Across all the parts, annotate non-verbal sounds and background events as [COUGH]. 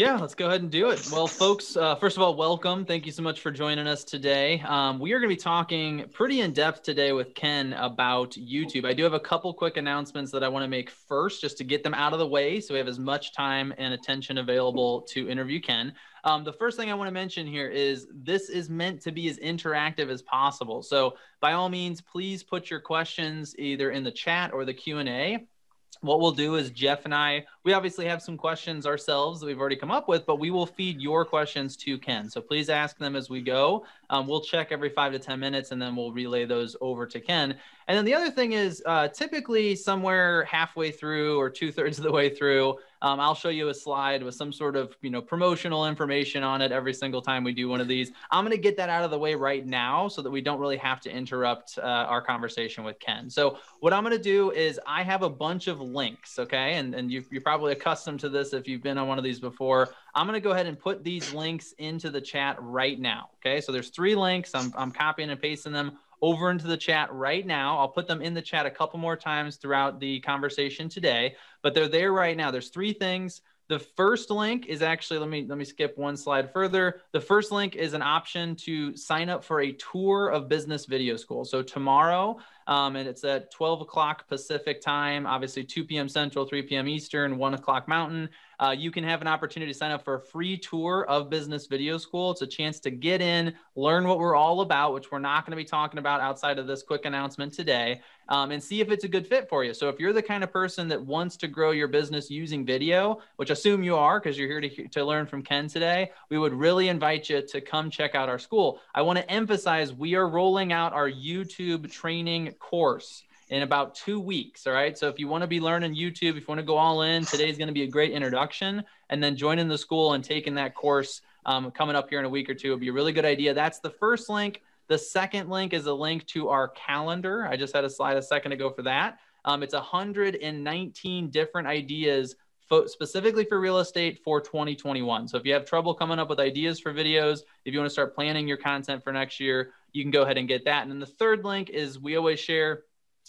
Yeah, let's go ahead and do it. Well, folks, uh, first of all, welcome. Thank you so much for joining us today. Um, we are going to be talking pretty in depth today with Ken about YouTube. I do have a couple quick announcements that I want to make first, just to get them out of the way so we have as much time and attention available to interview Ken. Um, the first thing I want to mention here is this is meant to be as interactive as possible. So by all means, please put your questions either in the chat or the Q&A what we'll do is Jeff and I, we obviously have some questions ourselves that we've already come up with, but we will feed your questions to Ken. So please ask them as we go. Um, we'll check every five to 10 minutes and then we'll relay those over to Ken. And then the other thing is uh, typically somewhere halfway through or two thirds of the way through, um, I'll show you a slide with some sort of you know promotional information on it every single time we do one of these. I'm going to get that out of the way right now so that we don't really have to interrupt uh, our conversation with Ken. So what I'm going to do is I have a bunch of links, okay, and and you you're probably accustomed to this if you've been on one of these before. I'm going to go ahead and put these links into the chat right now. Okay, so there's three links. I'm I'm copying and pasting them over into the chat right now. I'll put them in the chat a couple more times throughout the conversation today, but they're there right now. There's three things. The first link is actually let me let me skip one slide further. The first link is an option to sign up for a tour of business video school. So tomorrow, um, and it's at 12 o'clock Pacific time, obviously 2 p.m. Central, 3 p.m. Eastern, 1 o'clock Mountain uh, you can have an opportunity to sign up for a free tour of Business Video School. It's a chance to get in, learn what we're all about, which we're not going to be talking about outside of this quick announcement today, um, and see if it's a good fit for you. So if you're the kind of person that wants to grow your business using video, which I assume you are because you're here to, to learn from Ken today, we would really invite you to come check out our school. I want to emphasize we are rolling out our YouTube training course in about two weeks. All right. So if you want to be learning YouTube, if you want to go all in, today's going to be a great introduction. And then joining the school and taking that course um, coming up here in a week or two would be a really good idea. That's the first link. The second link is a link to our calendar. I just had a slide a second ago for that. Um, it's 119 different ideas specifically for real estate for 2021. So if you have trouble coming up with ideas for videos, if you want to start planning your content for next year, you can go ahead and get that. And then the third link is we always share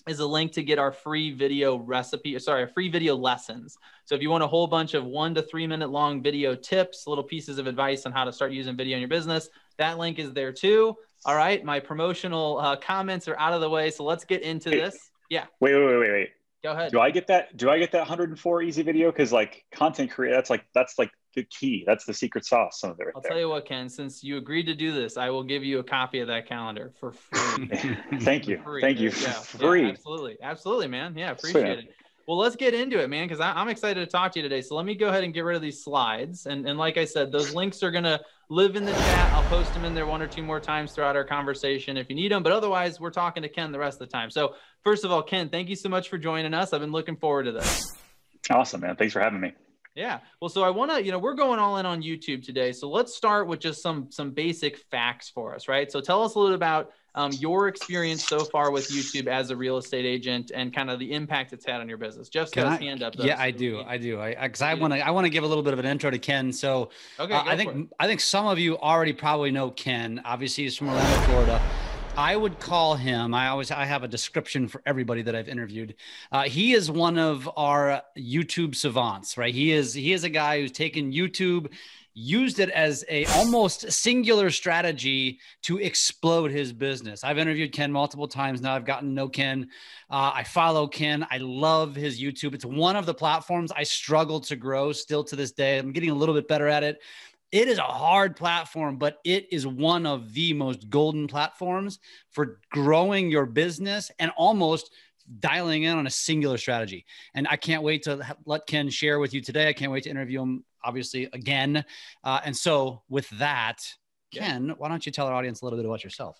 is a link to get our free video recipe, sorry, free video lessons. So if you want a whole bunch of one to three minute long video tips, little pieces of advice on how to start using video in your business, that link is there too. All right, my promotional uh, comments are out of the way, so let's get into this. Yeah. Wait, wait, wait, wait, wait. Go ahead. Do I get that? Do I get that 104 easy video? Because like content creator, that's like that's like the key. That's the secret sauce. Some of it. Right I'll there. tell you what, Ken. Since you agreed to do this, I will give you a copy of that calendar for free. [LAUGHS] Thank you. Free. Thank you. Yeah, free. Yeah, absolutely, absolutely, man. Yeah, appreciate Sweet. it. Well, let's get into it, man, because I'm excited to talk to you today. So let me go ahead and get rid of these slides. And, and like I said, those links are going to live in the chat. I'll post them in there one or two more times throughout our conversation if you need them. But otherwise, we're talking to Ken the rest of the time. So first of all, Ken, thank you so much for joining us. I've been looking forward to this. Awesome, man. Thanks for having me. Yeah. Well, so I want to, you know, we're going all in on YouTube today. So let's start with just some some basic facts for us, right? So tell us a little about um, your experience so far with YouTube as a real estate agent and kind of the impact it's had on your business. Jeff's got his hand up. Though, yeah, so I do. I do. I because I want to I want to give a little bit of an intro to Ken. So okay, uh, I think I think some of you already probably know Ken. Obviously, he's from Orlando, Florida. I would call him. I always I have a description for everybody that I've interviewed. Uh, he is one of our YouTube savants, right? He is he is a guy who's taken YouTube, used it as a almost singular strategy to explode his business. I've interviewed Ken multiple times now. I've gotten know Ken. Uh, I follow Ken. I love his YouTube. It's one of the platforms I struggle to grow still to this day. I'm getting a little bit better at it it is a hard platform, but it is one of the most golden platforms for growing your business and almost dialing in on a singular strategy. And I can't wait to let Ken share with you today. I can't wait to interview him, obviously, again. Uh, and so, with that, Ken, yeah. why don't you tell our audience a little bit about yourself?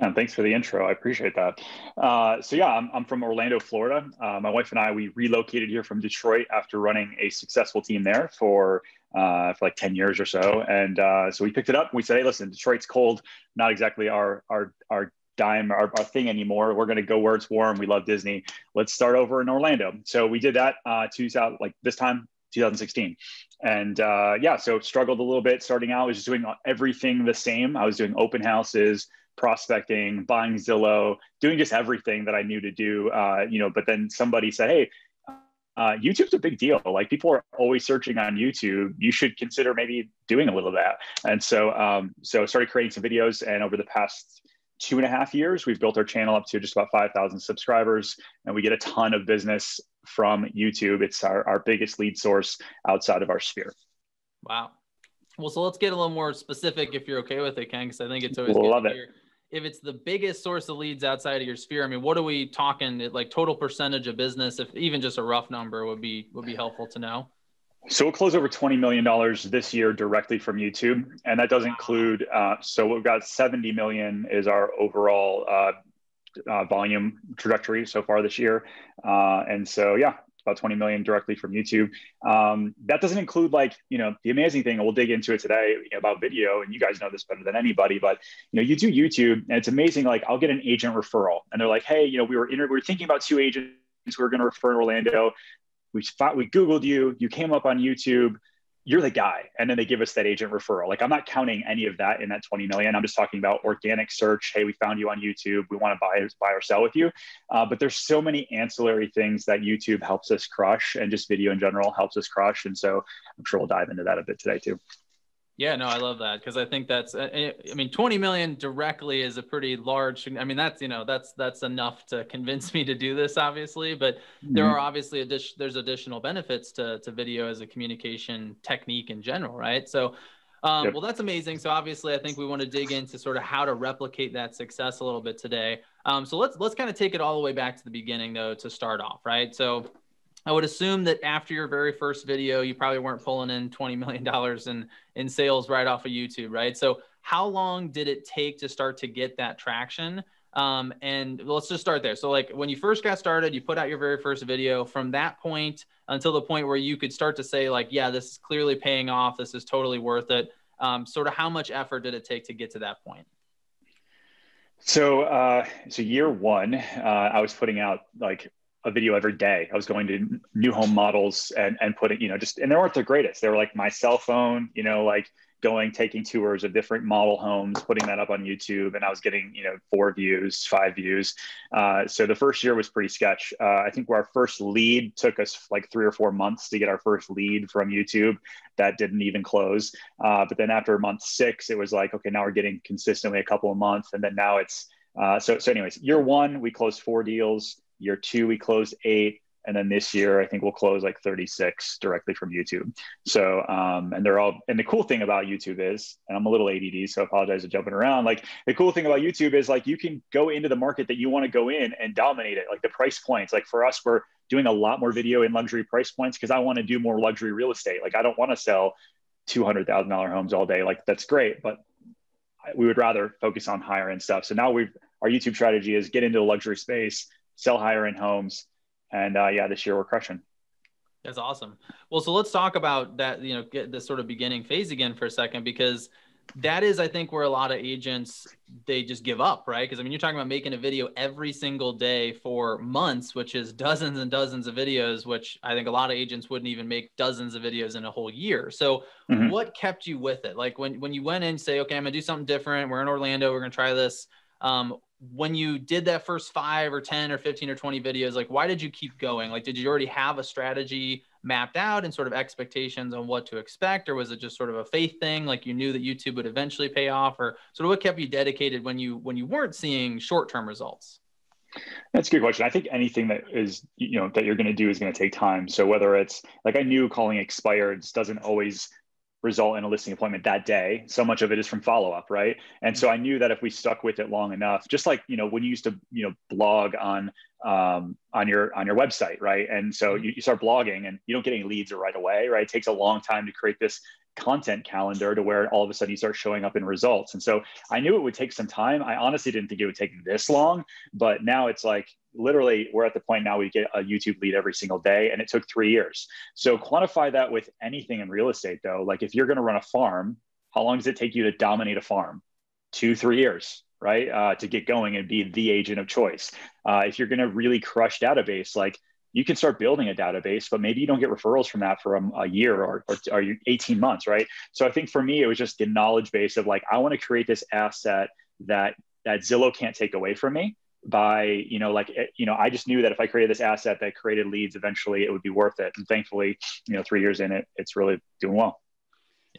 And thanks for the intro. I appreciate that. Uh, so yeah, I'm, I'm from Orlando, Florida. Uh, my wife and I, we relocated here from Detroit after running a successful team there for uh, for like 10 years or so. And uh, so we picked it up. And we said, hey, listen, Detroit's cold, not exactly our our our dime our, our thing anymore. We're going to go where it's warm. We love Disney. Let's start over in Orlando. So we did that uh, 2000, like this time 2016. And uh, yeah, so struggled a little bit starting out. I was just doing everything the same. I was doing open houses, prospecting, buying Zillow, doing just everything that I knew to do. Uh, you know, but then somebody said, "Hey, uh, YouTube's a big deal. Like people are always searching on YouTube. You should consider maybe doing a little of that. And so, um, so I started creating some videos. And over the past two and a half years, we've built our channel up to just about 5,000 subscribers, and we get a ton of business from YouTube. It's our, our biggest lead source outside of our sphere. Wow. Well, so let's get a little more specific if you're okay with it, Ken, because I think it's always Love it. Hear if it's the biggest source of leads outside of your sphere, I mean, what are we talking like total percentage of business? If even just a rough number would be would be helpful to know. So we'll close over $20 million this year directly from YouTube. And that does include, uh, so we've got 70 million is our overall uh, uh, volume trajectory so far this year. Uh, and so, yeah, about 20 million directly from YouTube. Um, that doesn't include like, you know, the amazing thing, we'll dig into it today about video, and you guys know this better than anybody, but you know, you do YouTube and it's amazing. Like I'll get an agent referral and they're like, hey, you know, we were inter- we were thinking about two agents we are going to refer in Orlando. We thought we Googled you, you came up on YouTube you're the guy. And then they give us that agent referral. Like i'm not counting any of that in that 20 million. I'm just talking about organic search. Hey we found you on youtube. We want to buy buy or sell with you. Uh, but there's so many ancillary things that youtube helps us crush and just video in general helps us crush. And so i'm sure we'll dive into that a bit today too yeah, no, I love that because I think that's uh, eh, I mean 20 million directly is a pretty large I mean that's you know that's that's enough to convince me to do this obviously, but mm-hmm. there are obviously addition there's additional benefits to to video as a communication technique in general, right? So um, yep. well that's amazing. So obviously I think we want to dig into sort of how to replicate that success a little bit today. Um, so let's let's kind of take it all the way back to the beginning though to start off, right? So I would assume that after your very first video, you probably weren't pulling in $20 million in, in sales right off of YouTube, right? So, how long did it take to start to get that traction? Um, and let's just start there. So, like when you first got started, you put out your very first video. From that point until the point where you could start to say, like, yeah, this is clearly paying off. This is totally worth it. Um, sort of how much effort did it take to get to that point? So, uh, so year one, uh, I was putting out like a video every day. I was going to new home models and and putting, you know, just and they weren't the greatest. They were like my cell phone, you know, like going taking tours of different model homes, putting that up on YouTube, and I was getting you know four views, five views. Uh, so the first year was pretty sketch. Uh, I think our first lead took us like three or four months to get our first lead from YouTube. That didn't even close. Uh, but then after month six, it was like okay, now we're getting consistently a couple of months, and then now it's uh, so so. Anyways, year one we closed four deals. Year two, we closed eight. And then this year, I think we'll close like 36 directly from YouTube. So, um, and they're all, and the cool thing about YouTube is, and I'm a little ADD, so I apologize for jumping around. Like the cool thing about YouTube is like you can go into the market that you want to go in and dominate it. Like the price points, like for us, we're doing a lot more video in luxury price points because I want to do more luxury real estate. Like I don't want to sell $200,000 homes all day. Like that's great, but we would rather focus on higher end stuff. So now we've, our YouTube strategy is get into the luxury space, sell higher end homes. And uh, yeah, this year we're crushing. That's awesome. Well, so let's talk about that, you know, get this sort of beginning phase again for a second, because that is, I think, where a lot of agents, they just give up, right? Because I mean, you're talking about making a video every single day for months, which is dozens and dozens of videos, which I think a lot of agents wouldn't even make dozens of videos in a whole year. So mm-hmm. what kept you with it? Like when, when you went in, say, okay, I'm gonna do something different. We're in Orlando, we're gonna try this. Um, when you did that first five or 10 or 15 or 20 videos, like why did you keep going? Like, did you already have a strategy mapped out and sort of expectations on what to expect? Or was it just sort of a faith thing? Like you knew that YouTube would eventually pay off or sort of what kept you dedicated when you, when you weren't seeing short-term results? That's a good question. I think anything that is, you know, that you're going to do is going to take time. So whether it's like I knew calling expireds doesn't always result in a listing appointment that day so much of it is from follow-up right and so i knew that if we stuck with it long enough just like you know when you used to you know blog on um, on your on your website right and so you, you start blogging and you don't get any leads right away right it takes a long time to create this content calendar to where all of a sudden you start showing up in results. And so I knew it would take some time. I honestly didn't think it would take this long, but now it's like literally we're at the point now we get a YouTube lead every single day and it took three years. So quantify that with anything in real estate though. Like if you're going to run a farm, how long does it take you to dominate a farm? Two, three years, right? Uh, to get going and be the agent of choice. Uh, if you're going to really crush database, like you can start building a database, but maybe you don't get referrals from that for a, a year or, or, or 18 months, right? So I think for me, it was just the knowledge base of like, I want to create this asset that that Zillow can't take away from me by you know like eh, you know i just knew that if i created this asset that created leads eventually it would be worth it. And thankfully you know three years in it it's really doing well.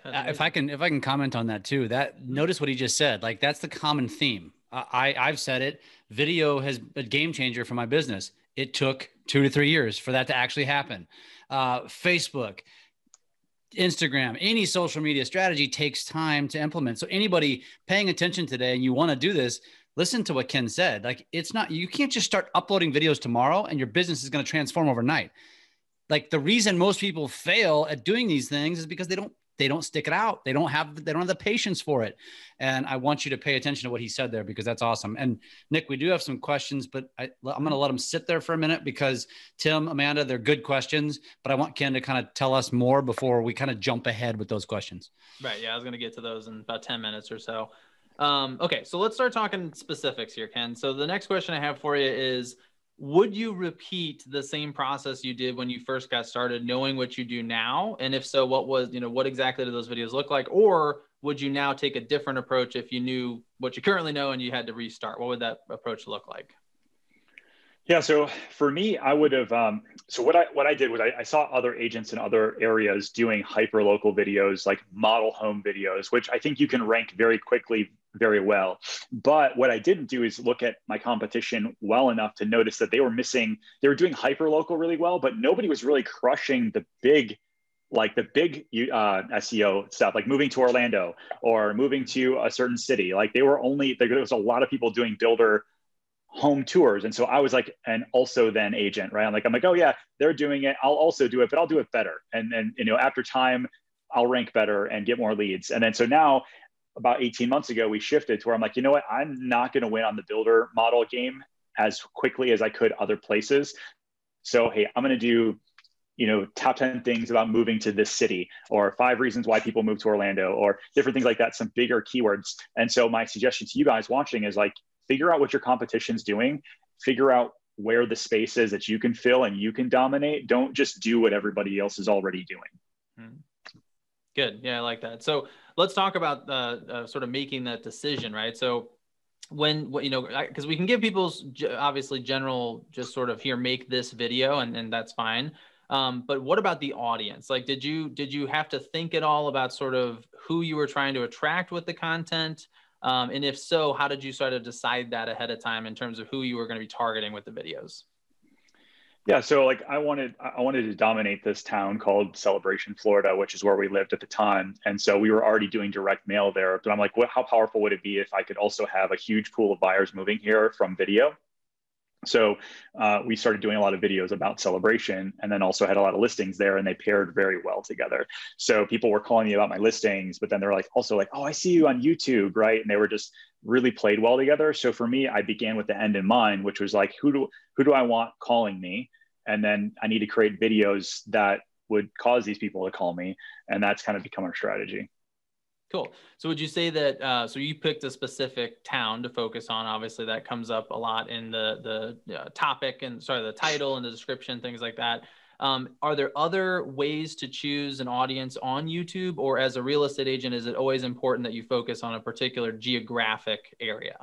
Uh, if i can if i can comment on that too that notice what he just said like that's the common theme. I i've said it. Video has a game changer for my business. It took two to three years for that to actually happen. Uh, facebook Instagram, any social media strategy takes time to implement. So anybody paying attention today and you want to do this, listen to what Ken said. Like it's not you can't just start uploading videos tomorrow and your business is going to transform overnight. Like the reason most people fail at doing these things is because they don't they don't stick it out. They don't have they don't have the patience for it. And I want you to pay attention to what he said there because that's awesome. And Nick, we do have some questions, but I, I'm going to let them sit there for a minute because Tim, Amanda, they're good questions. But I want Ken to kind of tell us more before we kind of jump ahead with those questions. Right. Yeah, I was going to get to those in about ten minutes or so. Um, okay, so let's start talking specifics here, Ken. So the next question I have for you is would you repeat the same process you did when you first got started knowing what you do now? And if so what was you know what exactly do those videos look like? Or would you now take a different approach if you knew what you currently know and you had to restart? What would that approach look like yeah so for me i would have um, so what i what i did was I, I saw other agents in other areas doing hyper local videos like model home videos which i think you can rank very quickly very well. But what I didn't do is look at my competition well enough to notice that they were missing, they were doing hyper local really well, but nobody was really crushing the big, like the big uh, SEO stuff, like moving to Orlando or moving to a certain city. Like they were only, there was a lot of people doing builder home tours. And so I was like, and also then agent, right? I'm like, I'm like, oh yeah, they're doing it. I'll also do it, but I'll do it better. And then, you know, after time, I'll rank better and get more leads. And then so now about 18 months ago, we shifted to where I'm like, you know what? I'm not going to win on the builder model game as quickly as I could other places. So, hey, I'm going to do, you know, top 10 things about moving to this city or five reasons why people move to Orlando or different things like that, some bigger keywords. And so, my suggestion to you guys watching is like, figure out what your competition's doing, figure out where the space is that you can fill and you can dominate. Don't just do what everybody else is already doing. Hmm. Good. Yeah, I like that. So, let's talk about uh, uh, sort of making that decision, right? So when you know because we can give people's obviously general just sort of here make this video and, and that's fine um, but what about the audience like did you did you have to think at all about sort of who you were trying to attract with the content um, and if so how did you sort of decide that ahead of time in terms of who you were going to be targeting with the videos yeah, so like I wanted I wanted to dominate this town called Celebration, Florida, which is where we lived at the time. And so we were already doing direct mail there. But I'm like, what how powerful would it be if I could also have a huge pool of buyers moving here from video? So uh, we started doing a lot of videos about celebration and then also had a lot of listings there and they paired very well together. So people were calling me about my listings, but then they're like also like, oh, I see you on YouTube, right? And they were just really played well together. So for me, I began with the end in mind, which was like, who do who do I want calling me? And then I need to create videos that would cause these people to call me. And that's kind of become our strategy. Cool. So would you say that? Uh, so you picked a specific town to focus on. Obviously, that comes up a lot in the the uh, topic and sorry, the title and the description, things like that. Um, are there other ways to choose an audience on YouTube, or as a real estate agent, is it always important that you focus on a particular geographic area?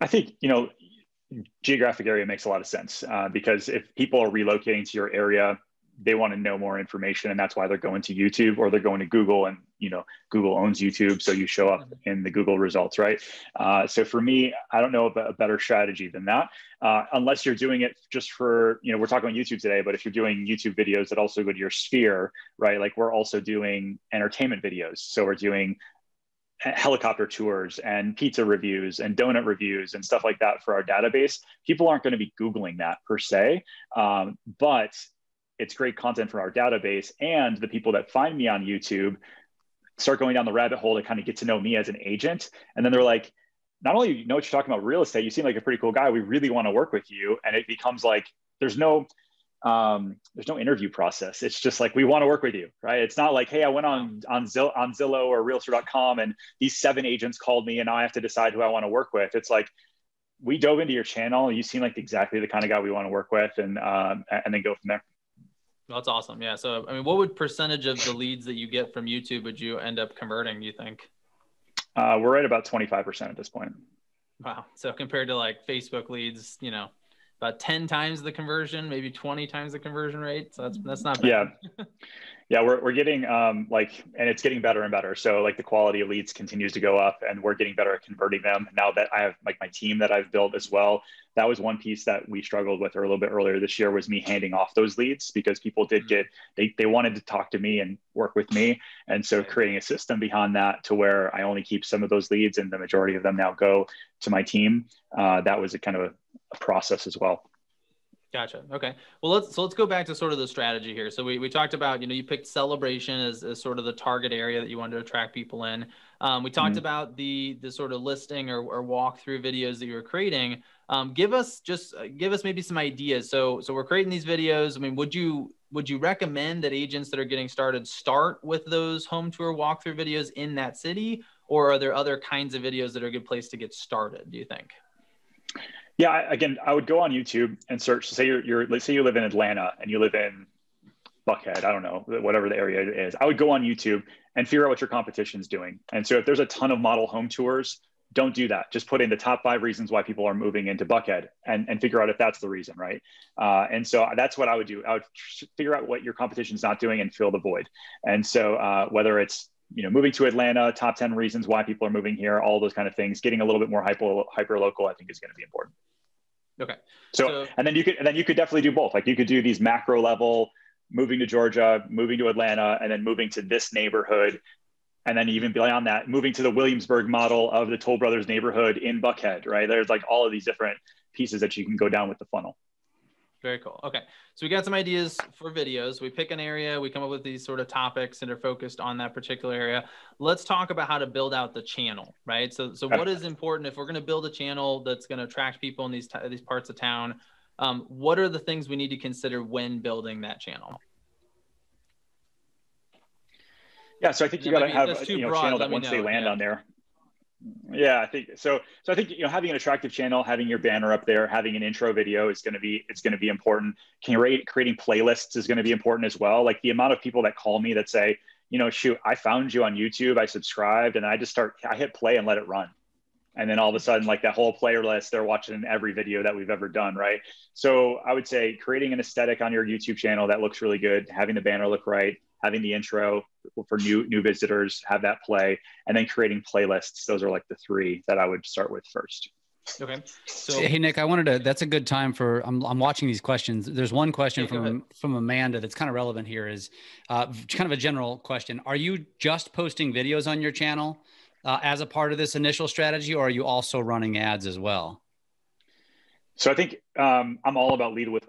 I think you know geographic area makes a lot of sense uh, because if people are relocating to your area they want to know more information and that's why they're going to youtube or they're going to google and you know google owns youtube so you show up mm-hmm. in the google results right? Uh, so for me i don't know about a better strategy than that uh, unless you're doing it just for you know we're talking about youtube today but if you're doing youtube videos that also go to your sphere right like we're also doing entertainment videos. So we're doing helicopter tours and pizza reviews and donut reviews and stuff like that for our database. People aren't going to be googling that per se um, but it's great content from our database and the people that find me on youtube start going down the rabbit hole to kind of get to know me as an agent and then they're like not only you know what you're talking about real estate you seem like a pretty cool guy we really want to work with you and it becomes like there's no um, there's no interview process. It's just like we want to work with you, right? It's not like, hey, I went on on, Zill, on Zillow or Realtor.com and these seven agents called me and now I have to decide who I want to work with. It's like we dove into your channel. You seem like exactly the kind of guy we want to work with, and um, and then go from there. That's awesome. Yeah. So, I mean, what would percentage of the leads that you get from YouTube would you end up converting? Do you think? Uh, we're at about 25% at this point. Wow. So compared to like Facebook leads, you know, about 10 times the conversion, maybe 20 times the conversion rate. So that's that's not bad. Yeah. [LAUGHS] yeah, we're we're getting um like and it's getting better and better. So like the quality of leads continues to go up and we're getting better at converting them. Now that I have like my team that I've built as well, that was one piece that we struggled with a little bit earlier this year was me handing off those leads because people did mm-hmm. get they they wanted to talk to me and work with me. And so creating a system behind that to where I only keep some of those leads and the majority of them now go to my team. Uh, that was a kind of a process as well. Gotcha. Okay. Well, let's so let's go back to sort of the strategy here. So we, we talked about you know you picked celebration as, as sort of the target area that you wanted to attract people in. Um, we talked mm-hmm. about the the sort of listing or, or walkthrough videos that you were creating. Um, give us just uh, give us maybe some ideas. So so we're creating these videos. I mean, would you would you recommend that agents that are getting started start with those home tour walkthrough videos in that city, or are there other kinds of videos that are a good place to get started? Do you think? Yeah, again, I would go on YouTube and search. Say you're, you're, let's say you live in Atlanta and you live in Buckhead. I don't know, whatever the area is. I would go on YouTube and figure out what your competition's doing. And so if there's a ton of model home tours, don't do that. Just put in the top five reasons why people are moving into Buckhead and, and figure out if that's the reason, right? Uh, and so that's what I would do. I would figure out what your competition's not doing and fill the void. And so uh, whether it's you know, moving to Atlanta, top 10 reasons why people are moving here, all those kind of things, getting a little bit more hyper, hyper local, I think is going to be important. Okay. So, so, and then you could, and then you could definitely do both. Like you could do these macro level, moving to Georgia, moving to Atlanta, and then moving to this neighborhood. And then even beyond that, moving to the Williamsburg model of the Toll Brothers neighborhood in Buckhead, right? There's like all of these different pieces that you can go down with the funnel. Very cool. Okay. So we got some ideas for videos. We pick an area, we come up with these sort of topics that are focused on that particular area. Let's talk about how to build out the channel, right? So, so what is important if we're going to build a channel that's going to attract people in these, these parts of town? Um, what are the things we need to consider when building that channel? Yeah, so I think you got to have a you know, channel that once know. they land yeah. on there, yeah, I think so. So I think you know having an attractive channel, having your banner up there, having an intro video is going to be it's going to be important. Create, creating playlists is going to be important as well. Like the amount of people that call me that say, you know, shoot, I found you on YouTube, I subscribed, and I just start, I hit play and let it run, and then all of a sudden, like that whole player list, they're watching every video that we've ever done, right? So I would say creating an aesthetic on your YouTube channel that looks really good, having the banner look right, having the intro for new new visitors, have that play, and then creating playlists. Those are like the three that I would start with first. Okay. So hey Nick, I wanted to. That's a good time for. I'm I'm watching these questions. There's one question from from Amanda that's kind of relevant here. Is uh, kind of a general question. Are you just posting videos on your channel uh, as a part of this initial strategy, or are you also running ads as well? So I think um, I'm all about lead with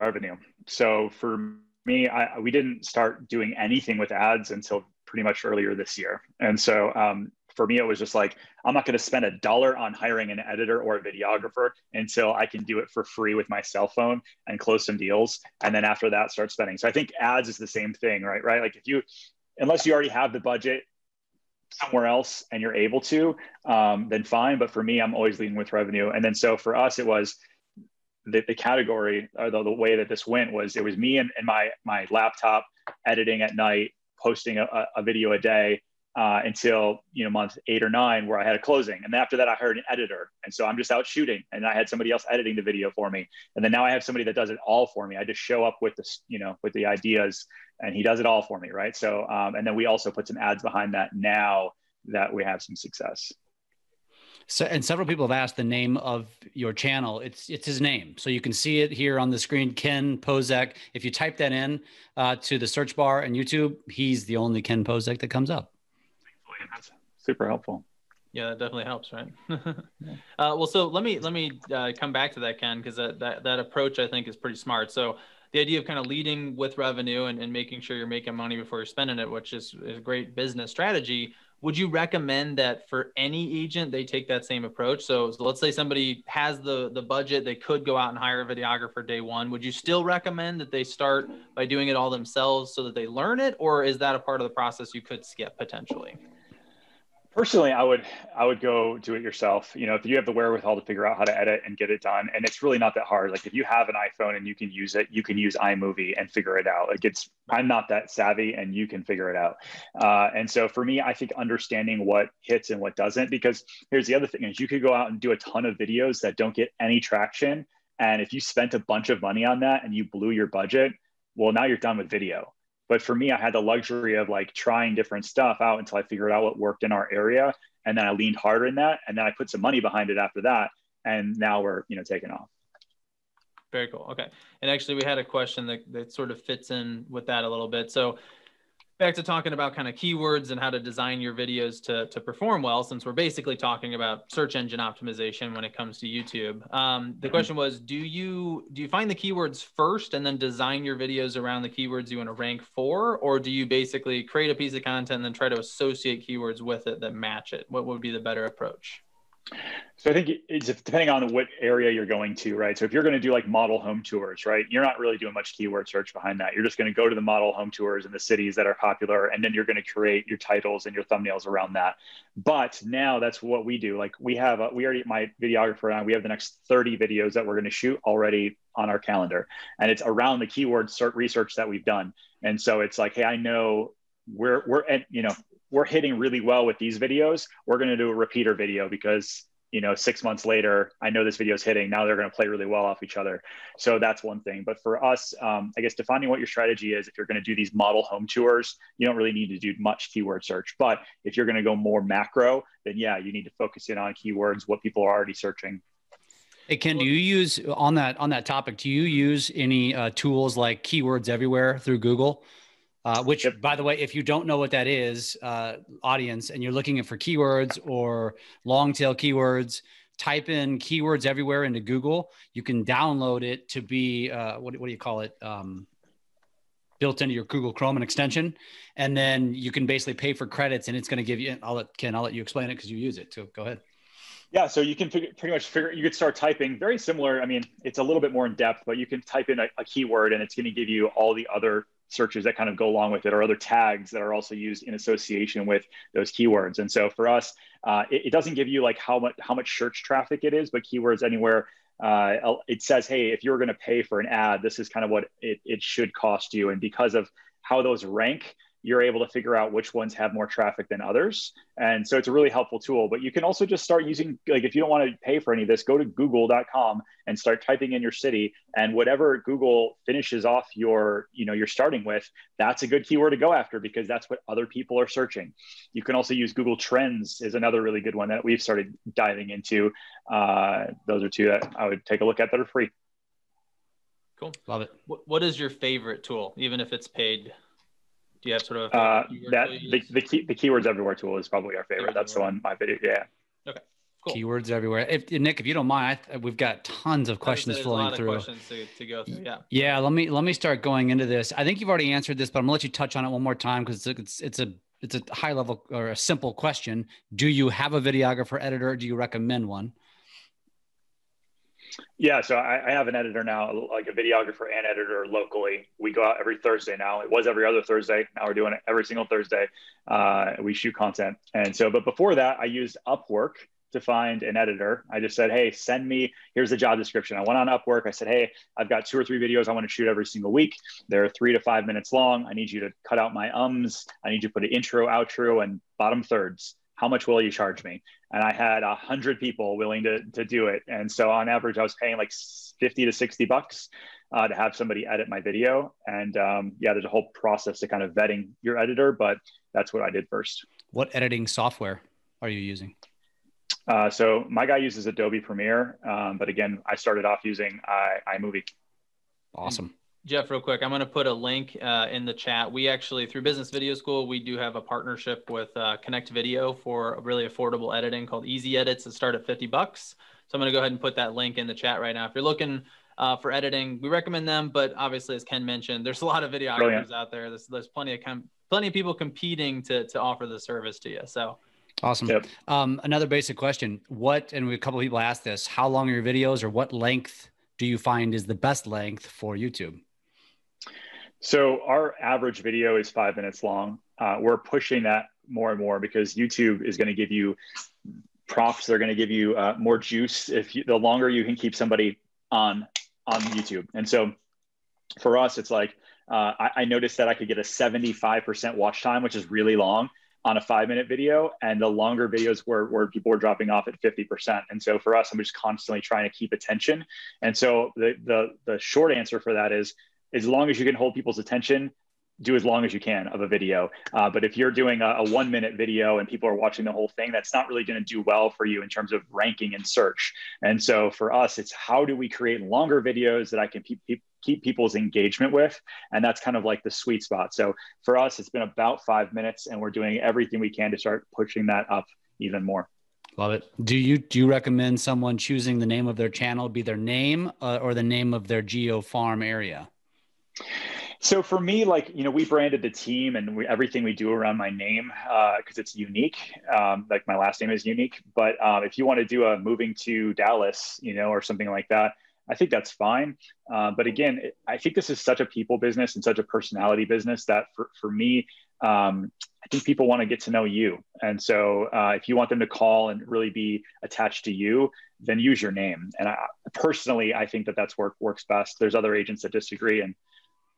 revenue. So for me, I, we didn't start doing anything with ads until pretty much earlier this year. And so um, for me, it was just like, I'm not going to spend a dollar on hiring an editor or a videographer until I can do it for free with my cell phone and close some deals. And then after that, start spending. So I think ads is the same thing, right? Right. Like if you, unless you already have the budget somewhere else and you're able to, um, then fine. But for me, I'm always leading with revenue. And then so for us, it was, the, the category or the, the way that this went was it was me and, and my my laptop editing at night, posting a, a video a day uh, until you know month eight or nine where I had a closing, and then after that I hired an editor, and so I'm just out shooting, and I had somebody else editing the video for me, and then now I have somebody that does it all for me. I just show up with this, you know, with the ideas, and he does it all for me, right? So, um, and then we also put some ads behind that now that we have some success. So, and several people have asked the name of your channel. It's it's his name, so you can see it here on the screen. Ken Pozek. If you type that in uh, to the search bar and YouTube, he's the only Ken Pozek that comes up. That's super helpful. Yeah, that definitely helps, right? [LAUGHS] uh, well, so let me let me uh, come back to that, Ken, because that, that that approach I think is pretty smart. So the idea of kind of leading with revenue and, and making sure you're making money before you're spending it, which is, is a great business strategy would you recommend that for any agent they take that same approach? So, so, let's say somebody has the the budget they could go out and hire a videographer day one. Would you still recommend that they start by doing it all themselves so that they learn it or is that a part of the process you could skip potentially Personally, I would I would go do it yourself. You know, if you have the wherewithal to figure out how to edit and get it done, and it's really not that hard. Like if you have an iPhone and you can use it, you can use iMovie and figure it out. Like it's I'm not that savvy, and you can figure it out. Uh, and so for me, I think understanding what hits and what doesn't, because here's the other thing: is you could go out and do a ton of videos that don't get any traction, and if you spent a bunch of money on that and you blew your budget, well, now you're done with video but for me, I had the luxury of like trying different stuff out until I figured out what worked in our area. And then I leaned harder in that. And then I put some money behind it after that. And now we're, you know, taking off. Very cool. Okay. And actually, we had a question that, that sort of fits in with that a little bit. So, back to talking about kind of keywords and how to design your videos to, to perform well, since we're basically talking about search engine optimization when it comes to YouTube. Um, the mm-hmm. question was, do you do you find the keywords first and then design your videos around the keywords you want to rank for, or do you basically create a piece of content and then try to associate keywords with it that match it? What would be the better approach? So I think it's depending on what area you're going to, right? So if you're going to do like model home tours, right, you're not really doing much keyword search behind that. You're just going to go to the model home tours in the cities that are popular, and then you're going to create your titles and your thumbnails around that. But now that's what we do. Like we have, a, we already my videographer and I, we have the next 30 videos that we're going to shoot already on our calendar, and it's around the keyword search research that we've done. And so it's like, hey, I know we're we're at you know we're hitting really well with these videos. We're going to do a repeater video because you know six months later i know this video is hitting now they're going to play really well off each other so that's one thing but for us um, i guess defining what your strategy is if you're going to do these model home tours you don't really need to do much keyword search but if you're going to go more macro then yeah you need to focus in on keywords what people are already searching Hey Ken, do you use on that on that topic? Do you use any uh, tools like Keywords Everywhere through Google? Uh, which, yep. by the way, if you don't know what that is, uh, audience, and you're looking for keywords or long tail keywords, type in keywords everywhere into Google. You can download it to be uh, what, what do you call it? Um, built into your Google Chrome an extension, and then you can basically pay for credits, and it's going to give you. I'll let Ken. I'll let you explain it because you use it. So go ahead. Yeah, so you can figure, pretty much figure. You could start typing very similar. I mean, it's a little bit more in depth, but you can type in a, a keyword, and it's going to give you all the other searches that kind of go along with it or other tags that are also used in association with those keywords. And so for us uh, it, it, doesn't give you like how much how much search traffic it is but keywords anywhere uh, it says hey if you're going to pay for an ad this is kind of what it, it should cost you. And because of how those rank you're able to figure out which ones have more traffic than others. And so it's a really helpful tool. But you can also just start using, like, if you don't want to pay for any of this, go to google.com and start typing in your city. And whatever Google finishes off your, you know, you're starting with, that's a good keyword to go after because that's what other people are searching. You can also use Google Trends is another really good one that we've started diving into. Uh, those are two that I would take a look at that are free. Cool. Love it. What is your favorite tool, even if it's paid? Do you have sort of uh, that the, the, key, the keywords everywhere tool is probably our favorite. That's the one my video. Yeah. Okay. Cool. Keywords everywhere. If Nick, if you don't mind, I, we've got tons of questions flowing through. questions to, to, go through. Yeah. Yeah. Let me let me start going into this. I think you've already answered this, but I'm gonna let you touch on it one more time because it's it's a it's a high level or a simple question. Do you have a videographer editor? Do you recommend one? Yeah, so I, I, have an editor now, like a videographer and editor locally. We go out every Thursday now. It was every other Thursday. Now we're doing it every single Thursday. Uh, we shoot content, and so but before that, I used Upwork to find an editor. I just said, hey, send me. Here's the job description. I went on Upwork. I said, hey, I've got two or three videos I want to shoot every single week. They're three to five minutes long. I need you to cut out my ums. I need you to put an intro, outro, and bottom thirds how much will you charge me? And I had a hundred people willing to, to do it. And so on average, I was paying like 50 to 60 bucks uh, to have somebody edit my video. And um, yeah, there's a whole process to kind of vetting your editor, but that's what I did first. What editing software are you using? Uh, so my guy uses Adobe Premiere, um, but again, I started off using I, iMovie. Awesome. Jeff, real quick, I'm going to put a link uh, in the chat. We actually, through Business Video School, we do have a partnership with uh, Connect Video for a really affordable editing called Easy Edits that start at 50 bucks. So I'm going to go ahead and put that link in the chat right now. If you're looking uh, for editing, we recommend them. But obviously, as Ken mentioned, there's a lot of videographers Brilliant. out there. There's, there's plenty of com- plenty of people competing to to offer the service to you. So Awesome. Yep. Um, another basic question: What? And a couple people asked this: How long are your videos, or what length do you find is the best length for YouTube? So our average video is five minutes long. Uh, we're pushing that more and more because YouTube is going to give you props. They're going to give you uh, more juice if you, the longer you can keep somebody on on YouTube. And so for us, it's like uh, I, I, noticed that I could get a 75% watch time, which is really long on a five minute video. And the longer videos where, where people were dropping off at 50%. And so for us, I'm just constantly trying to keep attention. And so the, the, the short answer for that is as long as you can hold people's attention, do as long as you can of a video. Uh, but if you're doing a, a, one minute video and people are watching the whole thing, that's not really going to do well for you in terms of ranking and search. And so for us, it's how do we create longer videos that I can keep, keep, keep people's engagement with? And that's kind of like the sweet spot. So for us, it's been about five minutes and we're doing everything we can to start pushing that up even more. Love it. Do you do you recommend someone choosing the name of their channel be their name uh, or the name of their geo farm area? So for me, like you know, we branded the team and we, everything we do around my name because uh, it's unique. Um, like my last name is unique. But um, if you want to do a moving to Dallas, you know, or something like that, I think that's fine. Uh, but again, I think this is such a people business and such a personality business that for for me, um, I think people want to get to know you. And so uh, if you want them to call and really be attached to you, then use your name. And I, personally, I think that that's work works best. There's other agents that disagree and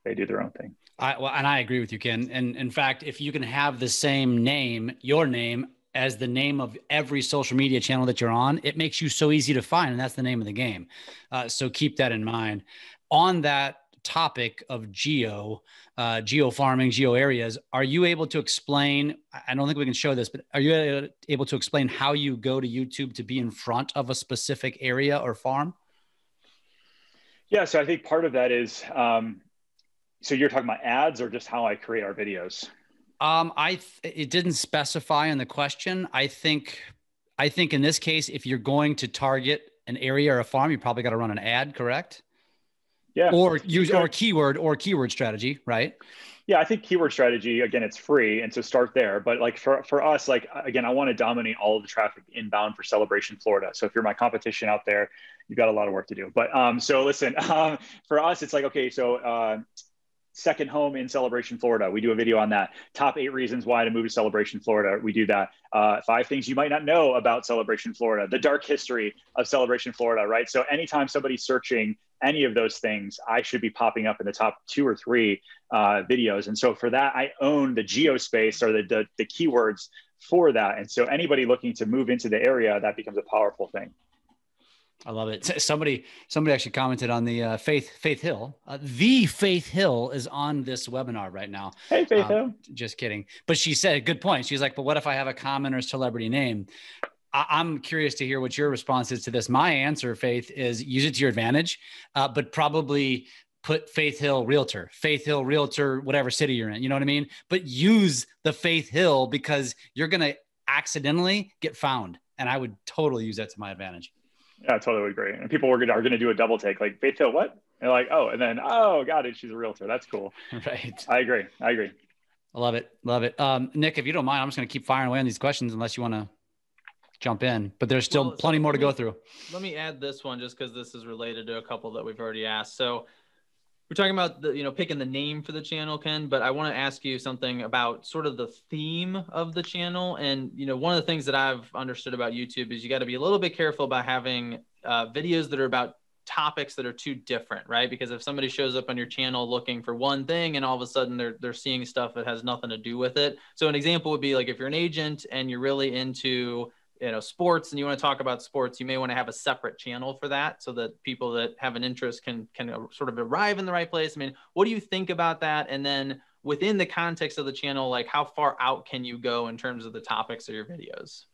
they do their own thing. I, well, and I agree with you, Ken. And in fact, if you can have the same name, your name, as the name of every social media channel that you're on, it makes you so easy to find, and that's the name of the game. Uh, so keep that in mind. On that topic of geo, uh, geo farming, geo areas, are you able to explain? I don't think we can show this, but are you able to explain how you go to YouTube to be in front of a specific area or farm? Yeah, so I think part of that is um, so you're talking about ads or just how I create our videos? Um, I th- it didn't specify in the question. I think I think in this case, if you're going to target an area or a farm, you probably got to run an ad, correct? Yeah. Or use or keyword or keyword strategy, right? Yeah, I think keyword strategy again, it's free, and so start there. But like for for us, like again, I want to dominate all of the traffic inbound for Celebration Florida. So if you're my competition out there, you've got a lot of work to do. But um, so listen, [LAUGHS] um, for us, it's like okay, so uh, second home in Celebration, Florida. We do a video on that. Top eight reasons why to move to Celebration, Florida. We do that. Uh, five things you might not know about Celebration, Florida. The dark history of Celebration, Florida. Right. So anytime somebody's searching any of those things, I should be popping up in the top two or three uh, videos. And so for that, I own the geospace or the, the the keywords for that. And so anybody looking to move into the area, that becomes a powerful thing. I love it. [LAUGHS] Somebody, somebody actually commented on the uh, Faith Faith Hill. Uh, the Faith Hill is on this webinar right now. Hey, Faith um, Hill. Just kidding. But she said, good point. She's like, but what if I have a common or celebrity name? I- am curious to hear what your response is to this. My answer, Faith, is use it to your advantage, uh, but probably put Faith Hill Realtor, Faith Hill Realtor, whatever city you're in. You know what I mean? But use the Faith Hill because you're gonna accidentally get found, and I would totally use that to my advantage. Yeah, I totally agree. And people were gonna, are going to do a double take, like Faith Hill, what? And like, oh, and then oh, got it, she's a realtor. That's cool. [LAUGHS] Right. I agree. I agree. I love it. Love it. Um, Nick, if you don't mind, I'm just going to keep firing away on these questions unless you want to jump in. But there's still well, plenty so more to me, go through. Let me add this one just because this is related to a couple that we've already asked. So we're talking about the you know picking the name for the channel ken but i want to ask you something about sort of the theme of the channel. And you know one of the things that i've understood about youtube is you got to be a little bit careful about having uh, videos that are about topics that are too different right? Because if somebody shows up on your channel looking for one thing and all of a sudden they're they're seeing stuff that has nothing to do with it. So an example would be like if you're an agent and you're really into you know sports and you want to talk about sports you may want to have a separate channel for that so that people that have an interest can can sort of arrive in the right place. I mean what do you think about that? And then within the context of the channel like how far out can you go in terms of the topics of your videos?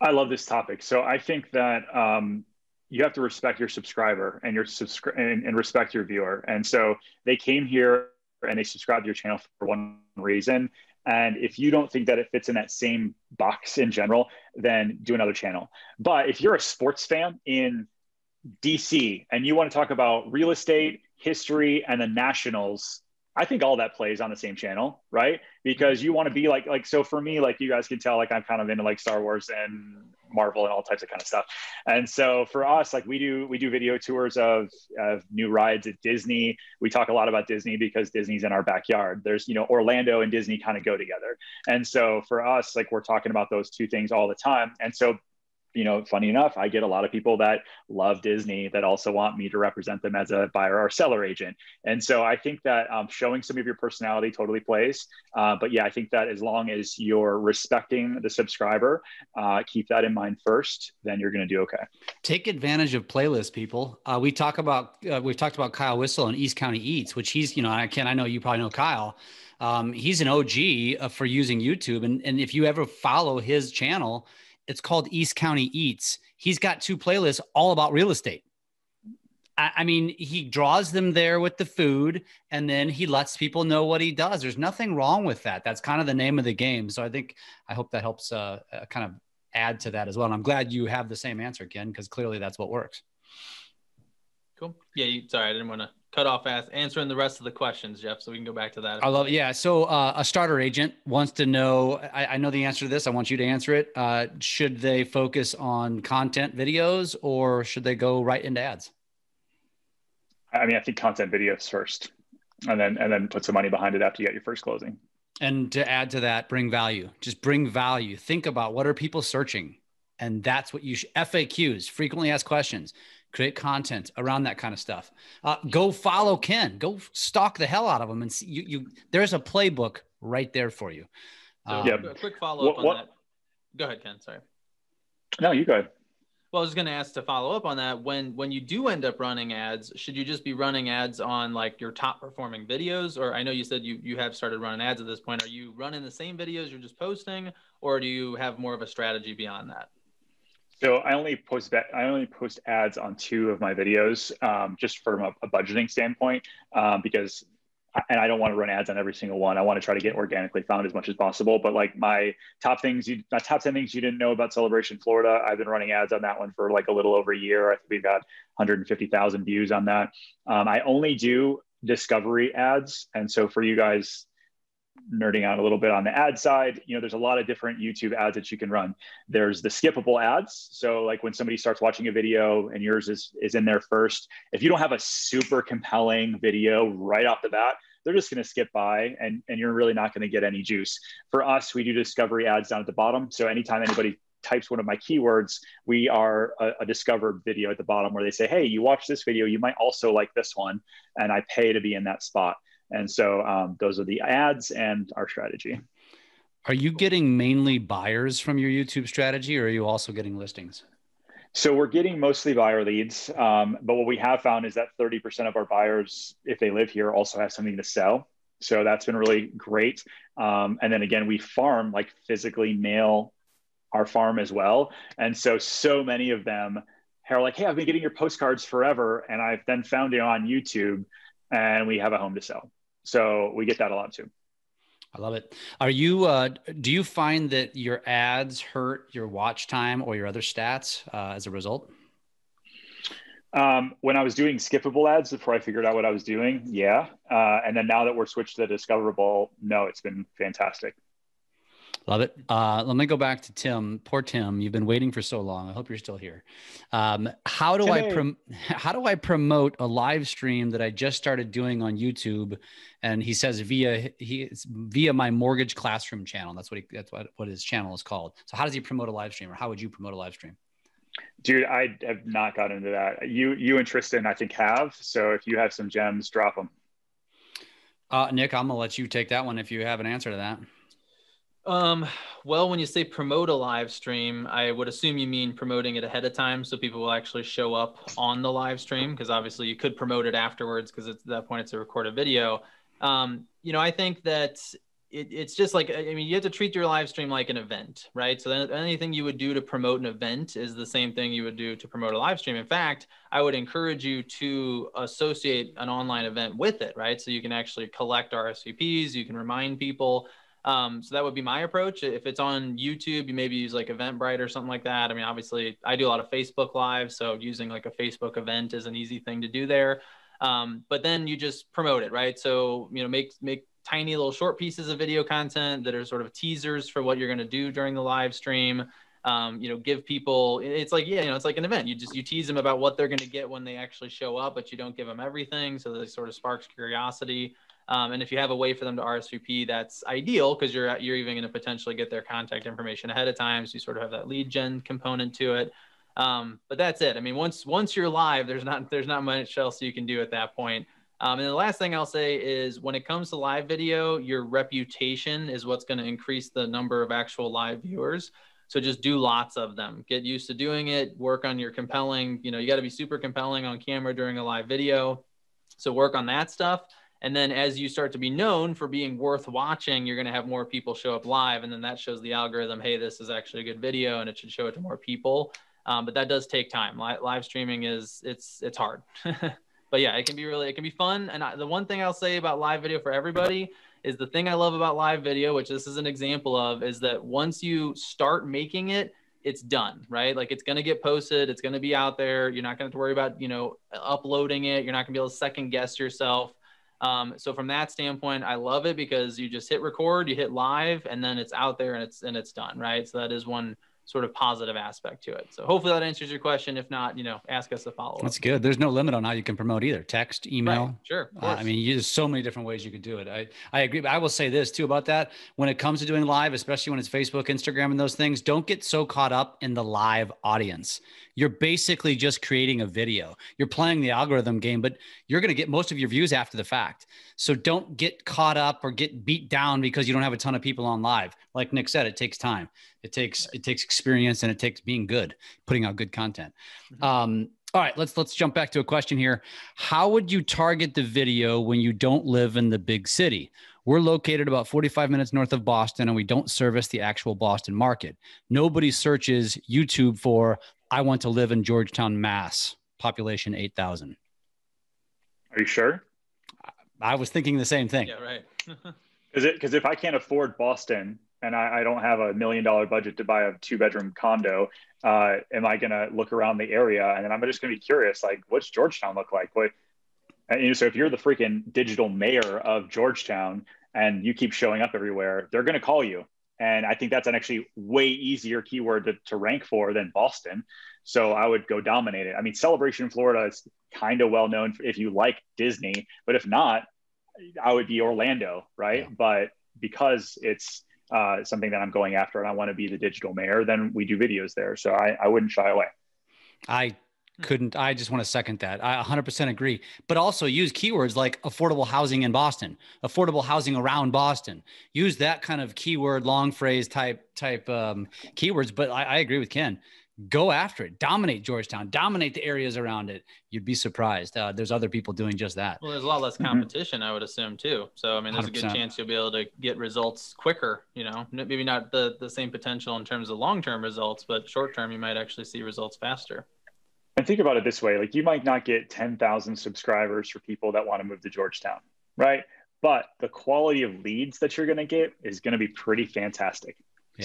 I love this topic. So i think that um, you have to respect your subscriber and your subscri- and, and respect your viewer. And so they came here and they subscribed to your channel for one reason and if you don't think that it fits in that same box in general, then do another channel. But if you're a sports fan in DC and you want to talk about real estate, history, and the Nationals, I think all that plays on the same channel, right? Because mm-hmm. you want to be like like so for me, like you guys can tell, like I'm kind of into like Star Wars and Marvel and all types of kind of stuff. And so for us, like we do we do video tours of of new rides at Disney. We talk a lot about Disney because Disney's in our backyard. There's you know Orlando and Disney kind of go together. And so for us, like we're talking about those two things all the time. And so you know, funny enough, I get a lot of people that love Disney that also want me to represent them as a buyer or seller agent. And so I think that um, showing some of your personality totally plays. Uh, but yeah, I think that as long as you're respecting the subscriber, uh, keep that in mind first, then you're going to do okay. Take advantage of playlists, people. Uh, we talk about, uh, we've talked about Kyle Whittle and East County Eats, which he's, you know, I can, I know you probably know Kyle. Um, he's an OG uh, for using YouTube. And, and if you ever follow his channel, it's called East County Eats. He's got two playlists all about real estate. I, I mean, he draws them there with the food and then he lets people know what he does. There's nothing wrong with that. That's kind of the name of the game. So I think, I hope that helps uh, uh, kind of add to that as well. And I'm glad you have the same answer, Ken, because clearly that's what works. Cool. Yeah. You, sorry, I didn't want to cut off as answering the rest of the questions, Jeff. So we can go back to that. I love it. Yeah. So uh, a starter agent wants to know. I, I, know the answer to this. I want you to answer it. Uh, should they focus on content videos or should they go right into ads? I mean, I think content videos first, and then and then put some money behind it after you get your first closing. And to add to that, bring value. Just bring value. Think about what are people searching, and that's what you should, FAQs, frequently asked questions create content around that kind of stuff. Uh, go follow Ken. Go stalk the hell out of him, and see, you. You there's a playbook right there for you. So, um, yeah. A quick follow up on what? that. Go ahead, Ken. Sorry. No, you go ahead. Well, I was going to ask to follow up on that. When when you do end up running ads, should you just be running ads on like your top performing videos, or I know you said you you have started running ads at this point. Are you running the same videos you're just posting, or do you have more of a strategy beyond that? So I only post I only post ads on two of my videos, um, just from a, a budgeting standpoint, um, because and I don't want to run ads on every single one. I want to try to get organically found as much as possible. But like my top things, you, my top ten things you didn't know about Celebration Florida. I've been running ads on that one for like a little over a year. I think we've got 150,000 views on that. Um, I only do discovery ads, and so for you guys nerding out a little bit on the ad side, you know, there's a lot of different YouTube ads that you can run. There's the skippable ads. So like when somebody starts watching a video and yours is, is in there first, if you don't have a super compelling video right off the bat, they're just going to skip by and, and you're really not going to get any juice. For us, we do discovery ads down at the bottom. So anytime anybody types one of my keywords, we are a, a, discovered video at the bottom where they say, Hey, you watch this video, you might also like this one. And I pay to be in that spot. And so um, those are the ads and our strategy. Are you getting mainly buyers from your YouTube strategy or are you also getting listings? So we're getting mostly buyer leads. Um, but what we have found is that 30% of our buyers, if they live here, also have something to sell. So that's been really great. Um, and then again, we farm like physically mail our farm as well. And so, so many of them are like, Hey, I've been getting your postcards forever. And I've then found it on YouTube and we have a home to sell. So we get that a lot too. I love it. Are you, uh, do you find that your ads hurt your watch time or your other stats uh, as a result? Um, when I was doing skippable ads before I figured out what I was doing, yeah. Uh, and then now that we're switched to discoverable, no, it's been fantastic. Love it. Uh, let me go back to Tim. Poor Tim, you've been waiting for so long. I hope you're still here. Um, how do I prom- how do I promote a live stream that I just started doing on YouTube? And he says via he via my mortgage classroom channel. That's what he, that's what, what his channel is called. So how does he promote a live stream, or how would you promote a live stream? Dude, I have not got into that. You you and Tristan, I think, have. So if you have some gems, drop them. Uh, Nick, I'm gonna let you take that one if you have an answer to that. Um, well, when you say promote a live stream, I would assume you mean promoting it ahead of time so people will actually show up on the live stream because obviously you could promote it afterwards because at that point it's a recorded video. Um, you know, I think that it, it's just like I mean, you have to treat your live stream like an event, right? So anything you would do to promote an event is the same thing you would do to promote a live stream. In fact, I would encourage you to associate an online event with it, right? So you can actually collect RSVPs, you can remind people um, so that would be my approach. If it's on YouTube, you maybe use like Eventbrite or something like that. I mean, obviously, I do a lot of Facebook Live, so using like a Facebook event is an easy thing to do there. Um, but then you just promote it, right? So you know, make make tiny little short pieces of video content that are sort of teasers for what you're going to do during the live stream. Um, you know, give people. It's like yeah, you know, it's like an event. You just you tease them about what they're going to get when they actually show up, but you don't give them everything, so that sort of sparks curiosity. Um, and if you have a way for them to RSVP, that's ideal because you're you're even going to potentially get their contact information ahead of time. So you sort of have that lead gen component to it. Um, but that's it. I mean, once once you're live, there's not there's not much else you can do at that point. Um, and the last thing I'll say is when it comes to live video, your reputation is what's going to increase the number of actual live viewers. So just do lots of them. Get used to doing it. Work on your compelling. You know, you got to be super compelling on camera during a live video. So work on that stuff. And then as you start to be known for being worth watching, you're going to have more people show up live. And then that shows the algorithm, hey, this is actually a good video and it should show it to more people. Um, but that does take time. Live, live streaming is it's it's hard. [LAUGHS] but yeah, it can be really it can be fun. And I, the one thing I'll say about live video for everybody is the thing I love about live video, which this is an example of, is that once you start making it, it's done, right? Like it's going to get posted, it's going to be out there. You're not going to have to worry about, you know, uploading it. You're not going to be able to second guess yourself. Um, so from that standpoint, I love it because you just hit record, you hit live, and then it's out there and it's and it's done, right? So that is one sort of positive aspect to it. So hopefully that answers your question. If not, you know, ask us a follow up. That's good. There's no limit on how you can promote either text, email. Right. Sure. Uh, I mean, there's so many different ways you could do it. I, I agree. But I will say this too about that. When it comes to doing live, especially when it's Facebook, Instagram, and those things, don't get so caught up in the live audience. You're basically just creating a video. You're playing the algorithm game, but you're going to get most of your views after the fact. So don't get caught up or get beat down because you don't have a ton of people on live. Like Nick said, it takes time. It takes it takes experience and it takes being good, putting out good content. Mm-hmm. Um, all right, let's let's jump back to a question here. How would you target the video when you don't live in the big city? We're located about 45 minutes north of Boston and we don't service the actual Boston market. Nobody searches YouTube for I want to live in Georgetown, Mass, population 8,000. Are you sure? I was thinking the same thing. Yeah, right. [LAUGHS] Is it because if I can't afford Boston, and I, I, don't have a million dollar budget to buy a two bedroom condo, uh, am I going to look around the area and then I'm just going to be curious, like, what's Georgetown look like? What, and, you know, so if you're the freaking digital mayor of Georgetown and you keep showing up everywhere, they're going to call you. And I think that's an actually way easier keyword to, to rank for than Boston. So I would go dominate it. I mean, Celebration Florida is kind of well known if you like Disney, but if not, I would be Orlando, right? Yeah. But because it's uh, something that I'm going after and I want to be the digital mayor, then we do videos there. So I, I wouldn't shy away. I couldn't, I just want to second that. I 100% agree. But also use keywords like affordable housing in Boston, affordable housing around Boston. Use that kind of keyword, long phrase type, type um, keywords. But I, I agree with Ken go after it, dominate Georgetown, dominate the areas around it. You'd be surprised. Uh, there's other people doing just that. Well, there's a lot less mm-hmm. competition, I would assume too. So I mean, there's 100%. a good chance you'll be able to get results quicker. You know, maybe not the the same potential in terms of long term results, but short term, you might actually see results faster. And think about it this way: like you might not get 10,000 subscribers for people that want to move to Georgetown, right? But the quality of leads that you're going to get is going to be pretty fantastic.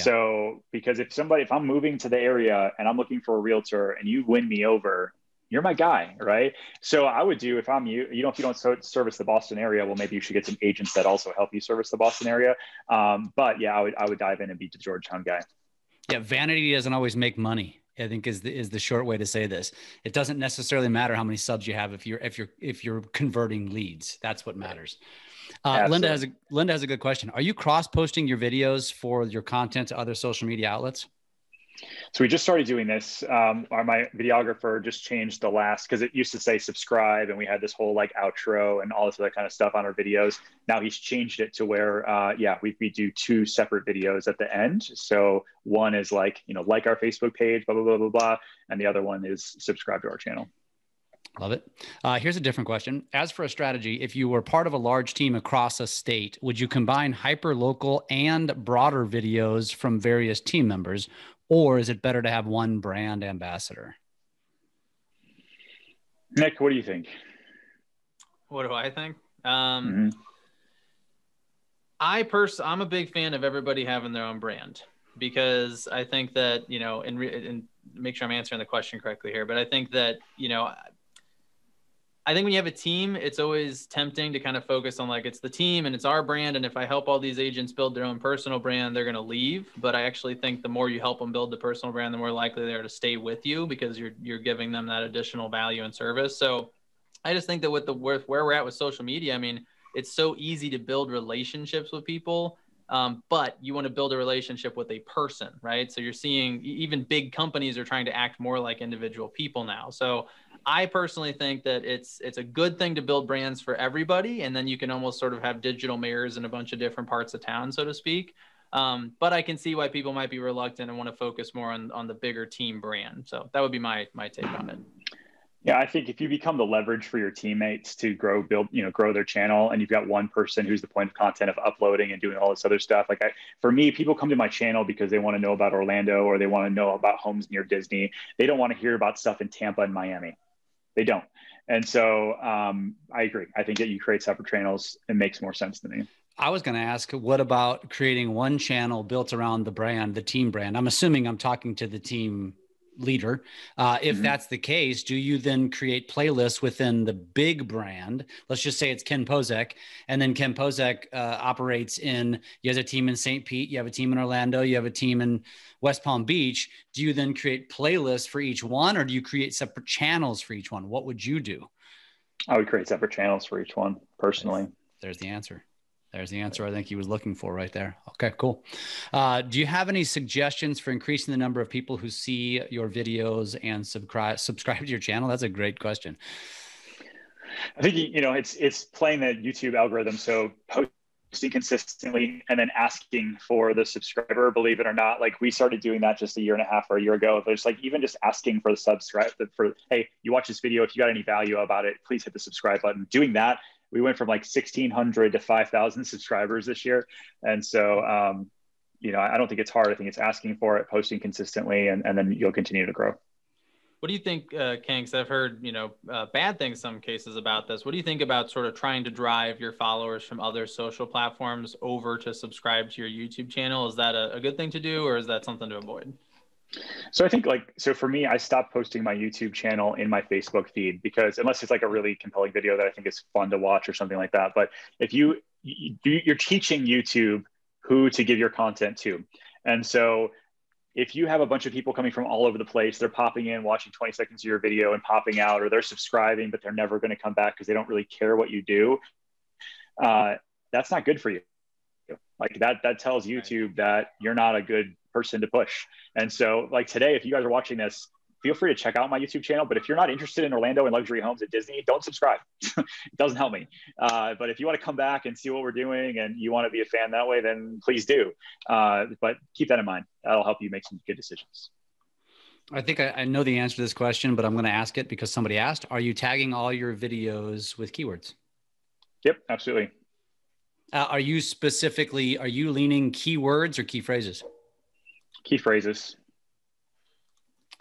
So because if somebody if I'm moving to the area and I'm looking for a realtor and you win me over, you're my guy, right? So I would do if I'm you, you know, if you don't so service the Boston area, well, maybe you should get some agents that also help you service the Boston area. Um, but yeah, I would I would dive in and be the Georgetown guy. Yeah, vanity doesn't always make money. I think is the, is the short way to say this. It doesn't necessarily matter how many subs you have if you're if you're if you're converting leads. That's what matters. Uh, Linda has a Linda has a good question. Are you cross posting your videos for your content to other social media outlets? So we just started doing this. Um, our, my videographer just changed the last because it used to say subscribe, and we had this whole like outro and all this other kind of stuff on our videos. Now he's changed it to where, uh, yeah, we, we do two separate videos at the end. So one is like you know like our Facebook page, blah blah blah blah blah, and the other one is subscribe to our channel. Love it. Uh, here's a different question. As for a strategy, if you were part of a large team across a state, would you combine hyper local and broader videos from various team members, or is it better to have one brand ambassador? Nick, what do you think? What do I think? Um, mm-hmm. I pers- I'm a big fan of everybody having their own brand because I think that you know, and, re- and make sure I'm answering the question correctly here, but I think that you know I think when you have a team, it's always tempting to kind of focus on like it's the team and it's our brand. And if I help all these agents build their own personal brand, they're going to leave. But I actually think the more you help them build the personal brand, the more likely they're to stay with you because you're you're giving them that additional value and service. So I just think that with the where, where we're at with social media, I mean, it's so easy to build relationships with people um, but you want to build a relationship with a person, right? So you're seeing even big companies are trying to act more like individual people now. So I personally think that it's it's a good thing to build brands for everybody, and then you can almost sort of have digital mayors in a bunch of different parts of town, so to speak. Um, but I can see why people might be reluctant and want to focus more on on the bigger team brand. So that would be my my take on it. Yeah, I think if you become the leverage for your teammates to grow, build, you know, grow their channel, and you've got one person who's the point of content of uploading and doing all this other stuff. Like, I, for me, people come to my channel because they want to know about Orlando or they want to know about homes near Disney. They don't want to hear about stuff in Tampa and Miami. They don't. And so, um, I agree. I think that you create separate channels. It makes more sense to me. I was going to ask, what about creating one channel built around the brand, the team brand? I'm assuming I'm talking to the team leader. Uh, if mm-hmm. that's the case, do you then create playlists within the big brand? Let's just say it's Ken Pozek, and then Ken Pozek uh, operates in. You have a team in St. Pete, you have a team in Orlando, you have a team in West Palm Beach. Do you then create playlists for each one, or do you create separate channels for each one? What would you do? I would create separate channels for each one personally. There's, there's the answer. There's the answer I think he was looking for right there. Okay, cool. Uh, do you have any suggestions for increasing the number of people who see your videos and subscribe subscribe to your channel? That's a great question. I think you know it's it's playing the YouTube algorithm. So posting consistently and then asking for the subscriber. Believe it or not, like we started doing that just a year and a half or a year ago. There's like even just asking for the subscribe for hey, you watch this video. If you got any value about it, please hit the subscribe button. Doing that we went from like 1600 to 5000 subscribers this year. And so um, you know i don't think it's hard. I think it's asking for it posting consistently and, and then you'll continue to grow. What do you think uh, Because i've heard you know uh, bad things some cases about this. What do you think about sort of trying to drive your followers from other social platforms over to subscribe to your youtube channel? Is that a, a good thing to do or is that something to avoid so I think like so for me, I stopped posting my YouTube channel in my Facebook feed because unless it's like a really compelling video that I think is fun to watch or something like that. But if you, you you're teaching YouTube who to give your content to, and so if you have a bunch of people coming from all over the place, they're popping in, watching 20 seconds of your video and popping out, or they're subscribing, but they're never going to come back because they don't really care what you do. Uh, that's not good for you. Like that, that tells YouTube that you're not a good person to push. And so, like today, if you guys are watching this, feel free to check out my YouTube channel. But if you're not interested in Orlando and luxury homes at Disney, don't subscribe. [LAUGHS] it doesn't help me. Uh, but if you want to come back and see what we're doing and you want to be a fan that way, then please do. Uh, but keep that in mind. That'll help you make some good decisions. I think I, I know the answer to this question, but I'm going to ask it because somebody asked. Are you tagging all your videos with keywords? Yep, absolutely. Uh, are you specifically are you leaning keywords or key phrases? key phrases.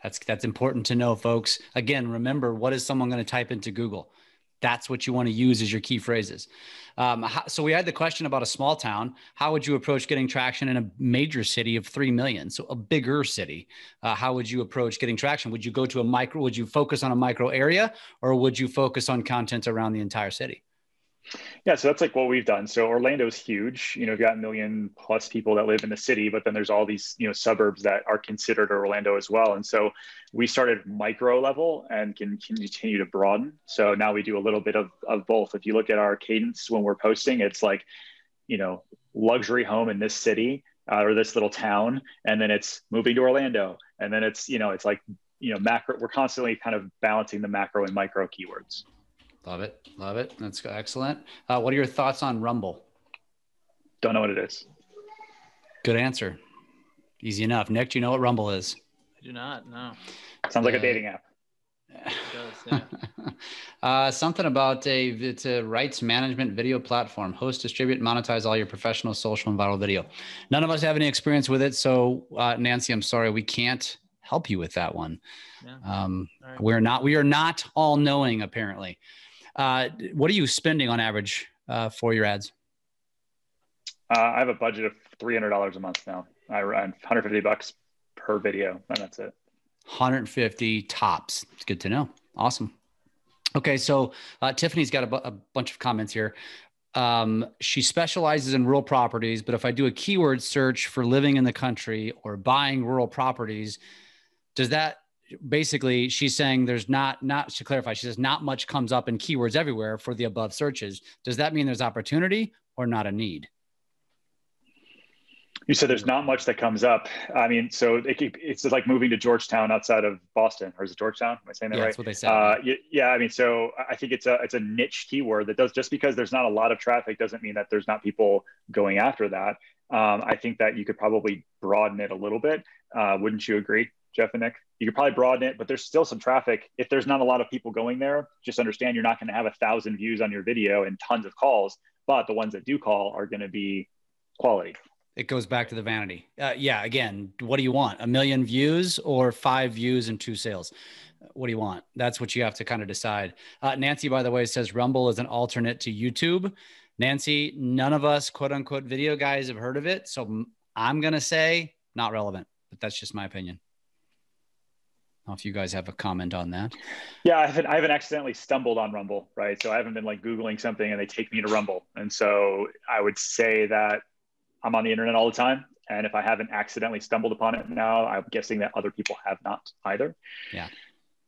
That's that's important to know, folks. Again, remember what is someone going to type into Google? That's what you want to use as your key phrases. Um, how, so we had the question about a small town. How would you approach getting traction in a major city of three million? So a bigger city. Uh, how would you approach getting traction? Would you go to a micro? Would you focus on a micro area, or would you focus on content around the entire city? Yeah, so that's like what we've done. So Orlando's huge. You know, we've got a million plus people that live in the city, but then there's all these, you know, suburbs that are considered Orlando as well. And so we started micro level and can continue to broaden. So now we do a little bit of, of both. If you look at our cadence when we're posting, it's like, you know, luxury home in this city uh, or this little town, and then it's moving to Orlando, and then it's, you know, it's like, you know, macro. We're constantly kind of balancing the macro and micro keywords. Love it. Love it. That's excellent. Uh, what are your thoughts on Rumble? Don't know what it is. Good answer. Easy enough. Nick, do you know what Rumble is? I do not. No. Sounds like uh, a dating app. Does, yeah. [LAUGHS] uh, something about a it's a rights management video platform. Host, distribute, monetize all your professional, social, and viral video. None of us have any experience with it, so uh, Nancy, I'm sorry, we can't help you with that one. Yeah. Um, right. We're not we are not all knowing apparently. Uh, what are you spending on average uh, for your ads? Uh, I have a budget of three hundred dollars a month now. I run 150 bucks per video, and that's it. 150 tops. It's good to know. Awesome. Okay, so uh, Tiffany's got a, bunch of comments here. Um, she specializes in rural properties, but if I do a keyword search for living in the country or buying rural properties, does that basically she's saying there's not not to clarify she says not much comes up in keywords everywhere for the above searches does that mean there's opportunity or not a need you said there's not much that comes up. I mean, so it, it's like moving to Georgetown outside of Boston, or is it Georgetown? Am I saying that yeah, right? That's what they said. Uh, yeah, yeah, I mean, so I think it's a it's a niche keyword that does just because there's not a lot of traffic doesn't mean that there's not people going after that. Um, I think that you could probably broaden it a little bit. Uh, wouldn't you agree, Jeff and Nick? You could probably broaden it, but there's still some traffic. If there's not a lot of people going there, just understand you're not going to have a thousand views on your video and tons of calls, but the ones that do call are going to be quality it goes back to the vanity. Uh, yeah. Again, what do you want? A million views or five views and two sales? What do you want? That's what you have to kind of decide. Uh, Nancy, by the way, says Rumble is an alternate to YouTube. Nancy, none of us quote unquote video guys have heard of it. So I'm going to say not relevant, but that's just my opinion. If you guys have a comment on that. Yeah, I haven't, I haven't accidentally stumbled on Rumble, right? So I haven't been like Googling something and they take me to Rumble. And so I would say that I'm on the internet all the time. And if I haven't accidentally stumbled upon it now, I'm guessing that other people have not either. Yeah.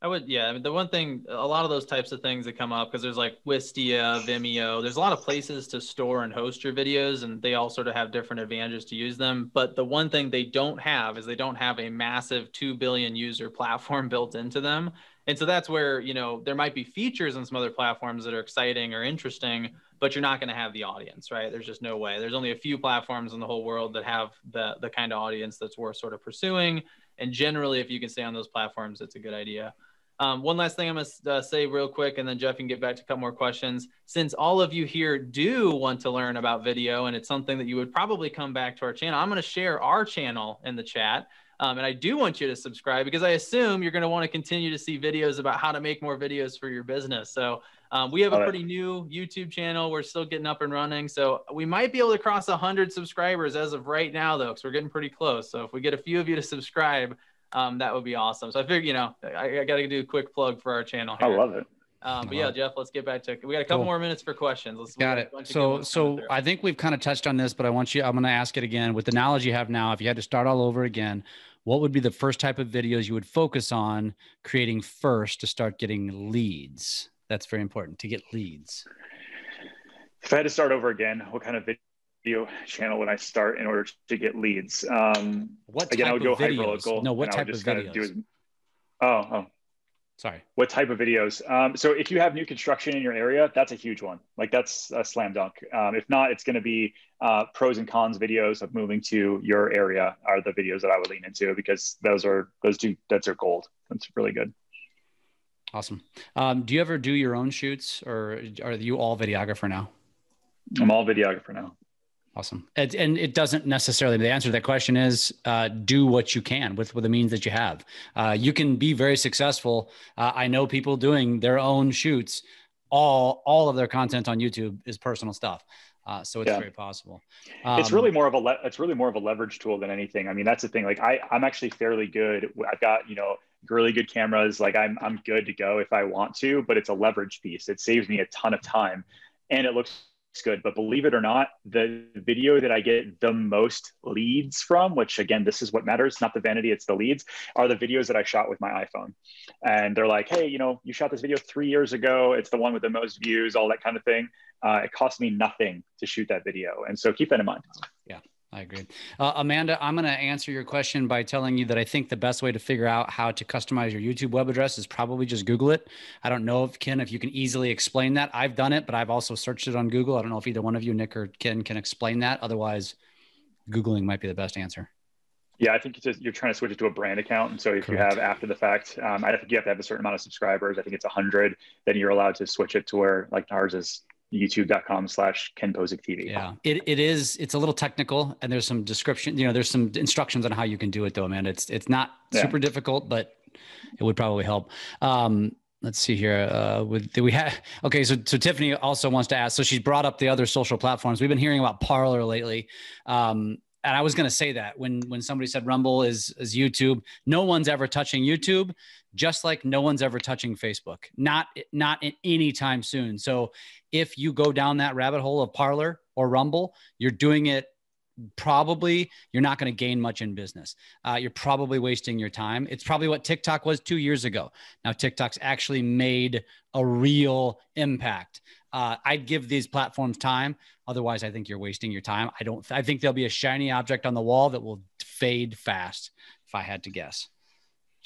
I would, yeah. I mean, the one thing, a lot of those types of things that come up because there's like Wistia, Vimeo. There's a lot of places to store and host your videos, and they all sort of have different advantages to use them. But the one thing they don't have is they don't have a massive two billion user platform [LAUGHS] built into them. And so that's where you know there might be features on some other platforms that are exciting or interesting, but you're not going to have the audience, right? There's just no way. There's only a few platforms in the whole world that have the the kind of audience that's worth sort of pursuing. And generally, if you can stay on those platforms, it's a good idea. Um, one last thing I'm going to uh, say real quick, and then Jeff can get back to a couple more questions. Since all of you here do want to learn about video, and it's something that you would probably come back to our channel, I'm going to share our channel in the chat. Um, and I do want you to subscribe because I assume you're going to want to continue to see videos about how to make more videos for your business. So um, we have a pretty new YouTube channel. We're still getting up and running. So we might be able to cross 100 subscribers as of right now, though, because we're getting pretty close. So if we get a few of you to subscribe, um, that would be awesome. So I figured, you know, I, I got to do a quick plug for our channel. Here. I love it. Um, but yeah, Jeff, let's get back to. it. We got a couple cool. more minutes for questions. Let's got it. So, so I think we've kind of touched on this, but I want you. I'm going to ask it again with the knowledge you have now. If you had to start all over again, what would be the first type of videos you would focus on creating first to start getting leads? That's very important to get leads. If I had to start over again, what kind of video channel when I start in order to get leads? Um, what again? I would go hyperlocal. No, what type of videos? Do, oh, oh, sorry. What type of videos? Um, so if you have new construction in your area, that's a huge one. Like that's a slam dunk. Um, if not, it's going to be uh, pros and cons videos of moving to your area are the videos that I would lean into because those are those two that's are gold. That's really good. Awesome. Um, do you ever do your own shoots or are you all videographer now? I'm all videographer now. Awesome. And, and it doesn't necessarily, the answer to that question is uh, do what you can with, with the means that you have. Uh, you can be very successful. Uh, I know people doing their own shoots. All, all of their content on YouTube is personal stuff. Uh, so it's yeah. very possible. Um, it's really more of a le- it's really more of a leverage tool than anything. I mean, that's the thing. Like I I'm actually fairly good. I've got you know really good cameras. Like I'm I'm good to go if I want to, but it's a leverage piece. It saves me a ton of time, and it looks good. But believe it or not, the video that I get the most leads from, which again, this is what matters, not the vanity, it's the leads, are the videos that I shot with my iPhone. And they're like, hey, you know, you shot this video three years ago. It's the one with the most views, all that kind of thing. Uh, it cost me nothing to shoot that video. And so keep that in mind. Yeah. I agree. Uh, Amanda, I'm going to answer your question by telling you that I think the best way to figure out how to customize your YouTube web address is probably just Google it. I don't know if Ken, if you can easily explain that. I've done it, but I've also searched it on Google. I don't know if either one of you, Nick or Ken, can explain that. Otherwise, Googling might be the best answer. Yeah, I think just, you're trying to switch it to a brand account. And so if Correct. you have after the fact, um, I think you have to have a certain amount of subscribers. I think it's 100. Then you're allowed to switch it to where like ours is youtube.com slash ken Pozek TV. Yeah, it, it is. It's a little technical and there's some description, you know, there's some instructions on how you can do it though, man. It's, it's not yeah. super difficult, but it would probably help. Um, let's see here. Uh, with we have okay, so so Tiffany also wants to ask. So she's brought up the other social platforms. We've been hearing about Parler lately, um, and I was going to say that when when somebody said Rumble is is YouTube, no one's ever touching YouTube just like no one's ever touching Facebook, not not in any time soon. So if you go down that rabbit hole of Parler or Rumble, you're doing it probably you're not going to gain much in business. Uh, you're probably wasting your time. It's probably what TikTok was two years ago. Now TikTok's actually made a real impact. Uh, I'd give these platforms time. Otherwise, I think you're wasting your time. I don't. I think there'll be a shiny object on the wall that will fade fast. If I had to guess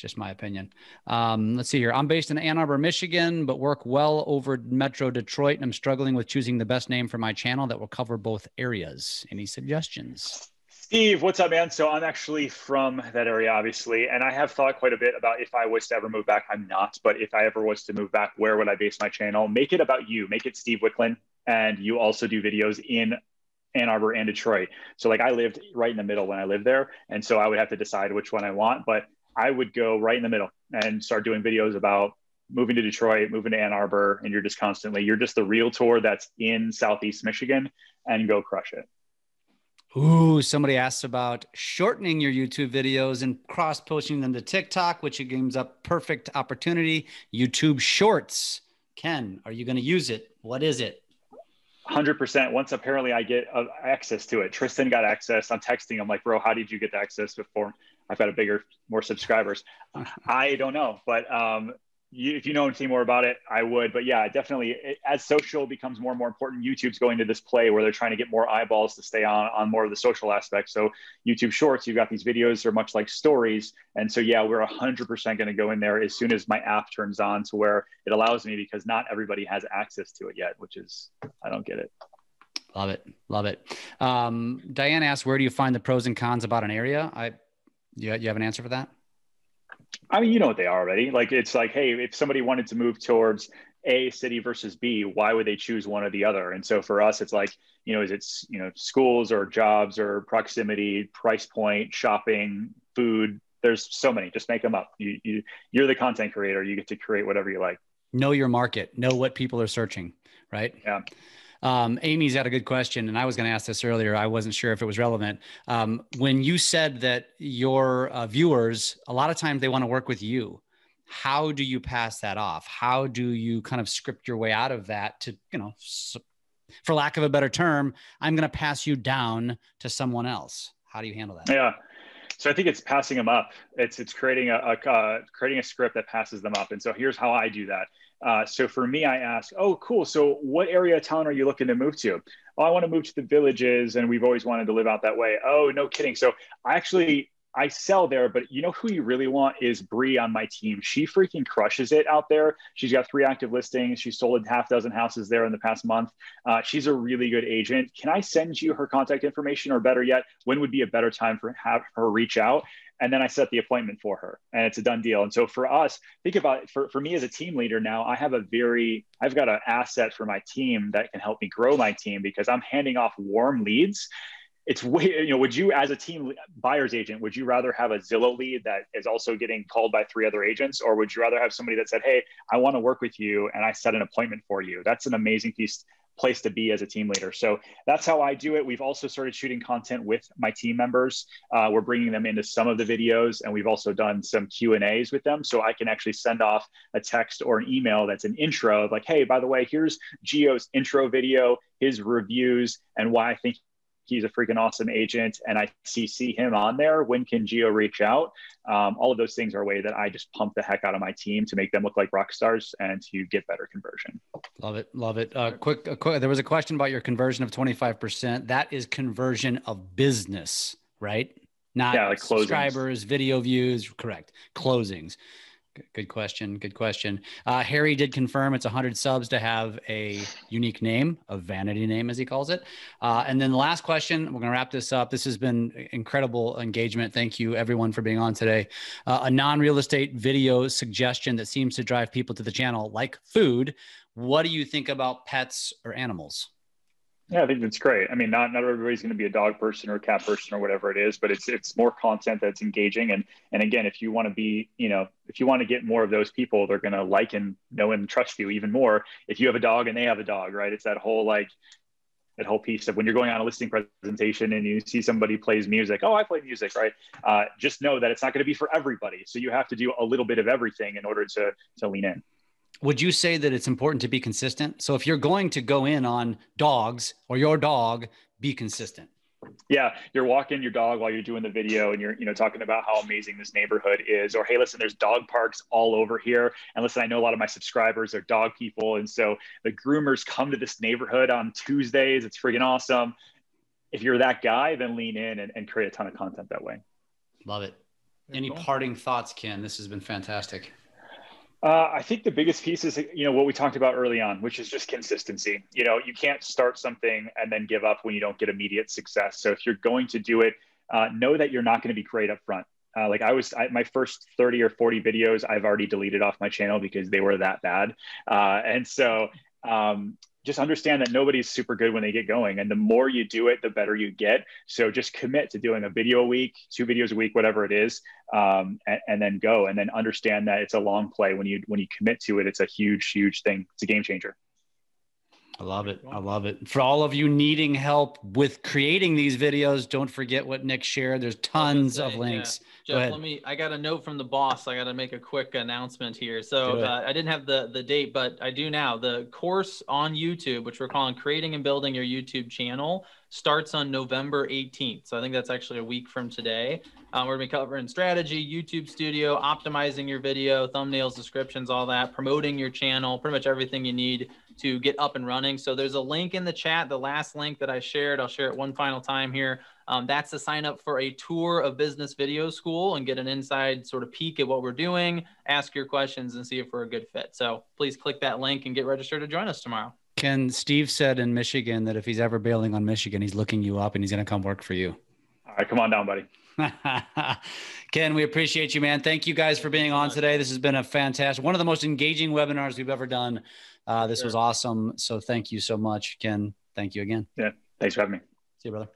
just my opinion. Um, let's see here. I'm based in Ann Arbor, Michigan, but work well over Metro Detroit, and I'm struggling with choosing the best name for my channel that will cover both areas. Any suggestions? Steve, what's up, man? So I'm actually from that area, obviously, and I have thought quite a bit about if I was to ever move back. I'm not, but if I ever was to move back, where would I base my channel? Make it about you. Make it Steve Wicklund, and you also do videos in Ann Arbor and Detroit. So like I lived right in the middle when I lived there, and so I would have to decide which one I want. But I would go right in the middle and start doing videos about moving to Detroit, moving to Ann Arbor, and you're just constantly, you're just the realtor that's in Southeast Michigan and go crush it. Ooh, somebody asked about shortening your YouTube videos and cross posting them to TikTok, which gives up perfect opportunity. YouTube Shorts. Ken, are you going to use it? What is it? 100% once apparently i get uh, access to it tristan got access i'm texting i'm like bro how did you get access before i've got a bigger more subscribers [LAUGHS] i don't know but um, you, if you know anything more about it, I would. But yeah, definitely, it, as social becomes more and more important, YouTube's going to this play where they're trying to get more eyeballs to stay on on more of the social aspects. So YouTube Shorts, you've got these videos are much like stories, and so yeah, we're hundred percent going to go in there as soon as my app turns on to where it allows me because not everybody has access to it yet, which is I don't get it. Love it, love it. Um, Diane asked, "Where do you find the pros and cons about an area?" I, you, you have an answer for that? I mean, you know what they are already. Like it's like, hey, if somebody wanted to move towards A city versus B, why would they choose one or the other? And so for us, it's like, you know, is it's you know schools or jobs or proximity, price point, shopping, food. There's so many. Just make them up. You, you you're the content creator. You get to create whatever you like. Know your market. Know what people are searching. Right. Yeah. Um, Amy's got a good question, and I was going to ask this earlier. I wasn't sure if it was relevant. Um, when you said that your uh, viewers, a lot of times they want to work with you. How do you pass that off? How do you kind of script your way out of that to, you know, for lack of a better term, I'm going to pass you down to someone else. How do you handle that? Yeah. So I think it's passing them up. It's it's creating a, a uh, creating a script that passes them up. And so here's how I do that. Uh, so for me, I ask, oh, cool. So what area of town are you looking to move to? Oh, I want to move to the villages, and we've always wanted to live out that way. Oh, no kidding. So I actually I sell there, but you know who you really want is Bree on my team. She freaking crushes it out there. She's got three active listings. She's sold a half dozen houses there in the past month. Uh, she's a really good agent. Can I send you her contact information, or better yet, when would be a better time for have her reach out? And then I set the appointment for her and it's a done deal. And so for us, think about for, for me as a team leader now, I have a very, I've got an asset for my team that can help me grow my team because I'm handing off warm leads. It's way, [LAUGHS] you know, would you as a team buyer's agent, would you rather have a Zillow lead that is also getting called by three other agents? Or would you rather have somebody that said, Hey, I want to work with you and I set an appointment for you? That's an amazing piece place to be as a team leader. So that's how I do it. We've also started shooting content with my team members. Uh, we're bringing them into some of the videos, and we've also done some Q and A's with them. So I can actually send off a text or an email that's an intro of like, hey, by the way, here's Geo's intro video, his reviews, and why I think he's a freaking awesome agent and I CC him on there. When can Geo reach out? Um, all of those things are a way that I just pump the heck out of my team to make them look like rock stars and to get better conversion. Love it. Love it. Uh, quick, uh, quick, there was a question about your conversion of 25%. That is conversion of business, right? Not yeah, like subscribers, video views, correct. Closings. Good question. Good question. Uh, Harry did confirm it's 100 subs to have a unique name, a vanity name, as he calls it. Uh, and then the last question, we're going to wrap this up. This has been incredible engagement. Thank you, everyone, for being on today. Uh, a non real estate video suggestion that seems to drive people to the channel, like food. What do you think about pets or animals? Yeah, I think that's great. I mean, not not everybody's going to be a dog person or a cat person or whatever it is, but it's it's more content that's engaging. And and again, if you want to be, you know, if you want to get more of those people, they're going to like and know and trust you even more. If you have a dog and they have a dog, right? It's that whole like that whole piece of when you're going on a listing presentation and you see somebody plays music. Oh, I play music, right? Uh, just know that it's not going to be for everybody. So you have to do a little bit of everything in order to to lean in. Would you say that it's important to be consistent? So if you're going to go in on dogs or your dog, be consistent. Yeah you're walking your dog while you're doing the video and you're you know talking about how amazing this neighborhood is or hey listen there's dog parks all over here. And listen i know a lot of my subscribers are dog people. And so the groomers come to this neighborhood on tuesdays. It's freaking awesome. If you're that guy then lean in and, and create a ton of content that way. Love it. Any parting thoughts ken? This has been fantastic uh, I think the biggest piece is, you know, what we talked about early on, which is just consistency. You know, you can't start something and then give up when you don't get immediate success. So if you're going to do it, uh, know that you're not going to be great up front. Uh, like I was, I, my first 30 or 40 videos, I've already deleted off my channel because they were that bad. Uh, and so um, just understand that nobody's super good when they get going. And the more you do it the better you get. So just commit to doing a video a week two videos a week whatever it is um, and, and, then go. And then understand that it's a long play. When you when you commit to it it's a huge huge thing. It's a game changer I love it. I love it. For all of you needing help with creating these videos, don't forget what Nick shared. There's tons say, of links. Yeah. Jeff, let me. I got a note from the boss. I got to make a quick announcement here. So uh, I didn't have the the date, but I do now. The course on YouTube, which we're calling "Creating and Building Your YouTube Channel," starts on November 18th. So I think that's actually a week from today. Um, we're going to be covering strategy, YouTube Studio, optimizing your video, thumbnails, descriptions, all that, promoting your channel, pretty much everything you need to get up and running. So there's a link in the chat, the last link that I shared. I'll share it one final time here. Um, that's to sign up for a tour of Business Video School and get an inside sort of peek at what we're doing, ask your questions, and see if we're a good fit. So please click that link and get registered to join us tomorrow. Ken, Steve said in Michigan that if he's ever bailing on Michigan, he's looking you up and he's going to come work for you. All right, come on down, buddy. [LAUGHS] Ken, we appreciate you, man. Thank you guys for being on today. This has been a fantastic, one of the most engaging webinars we've ever done. Uh, this sure. was awesome. So thank you so much, Ken. Thank you again. Yeah. Thanks for having me. See you, brother.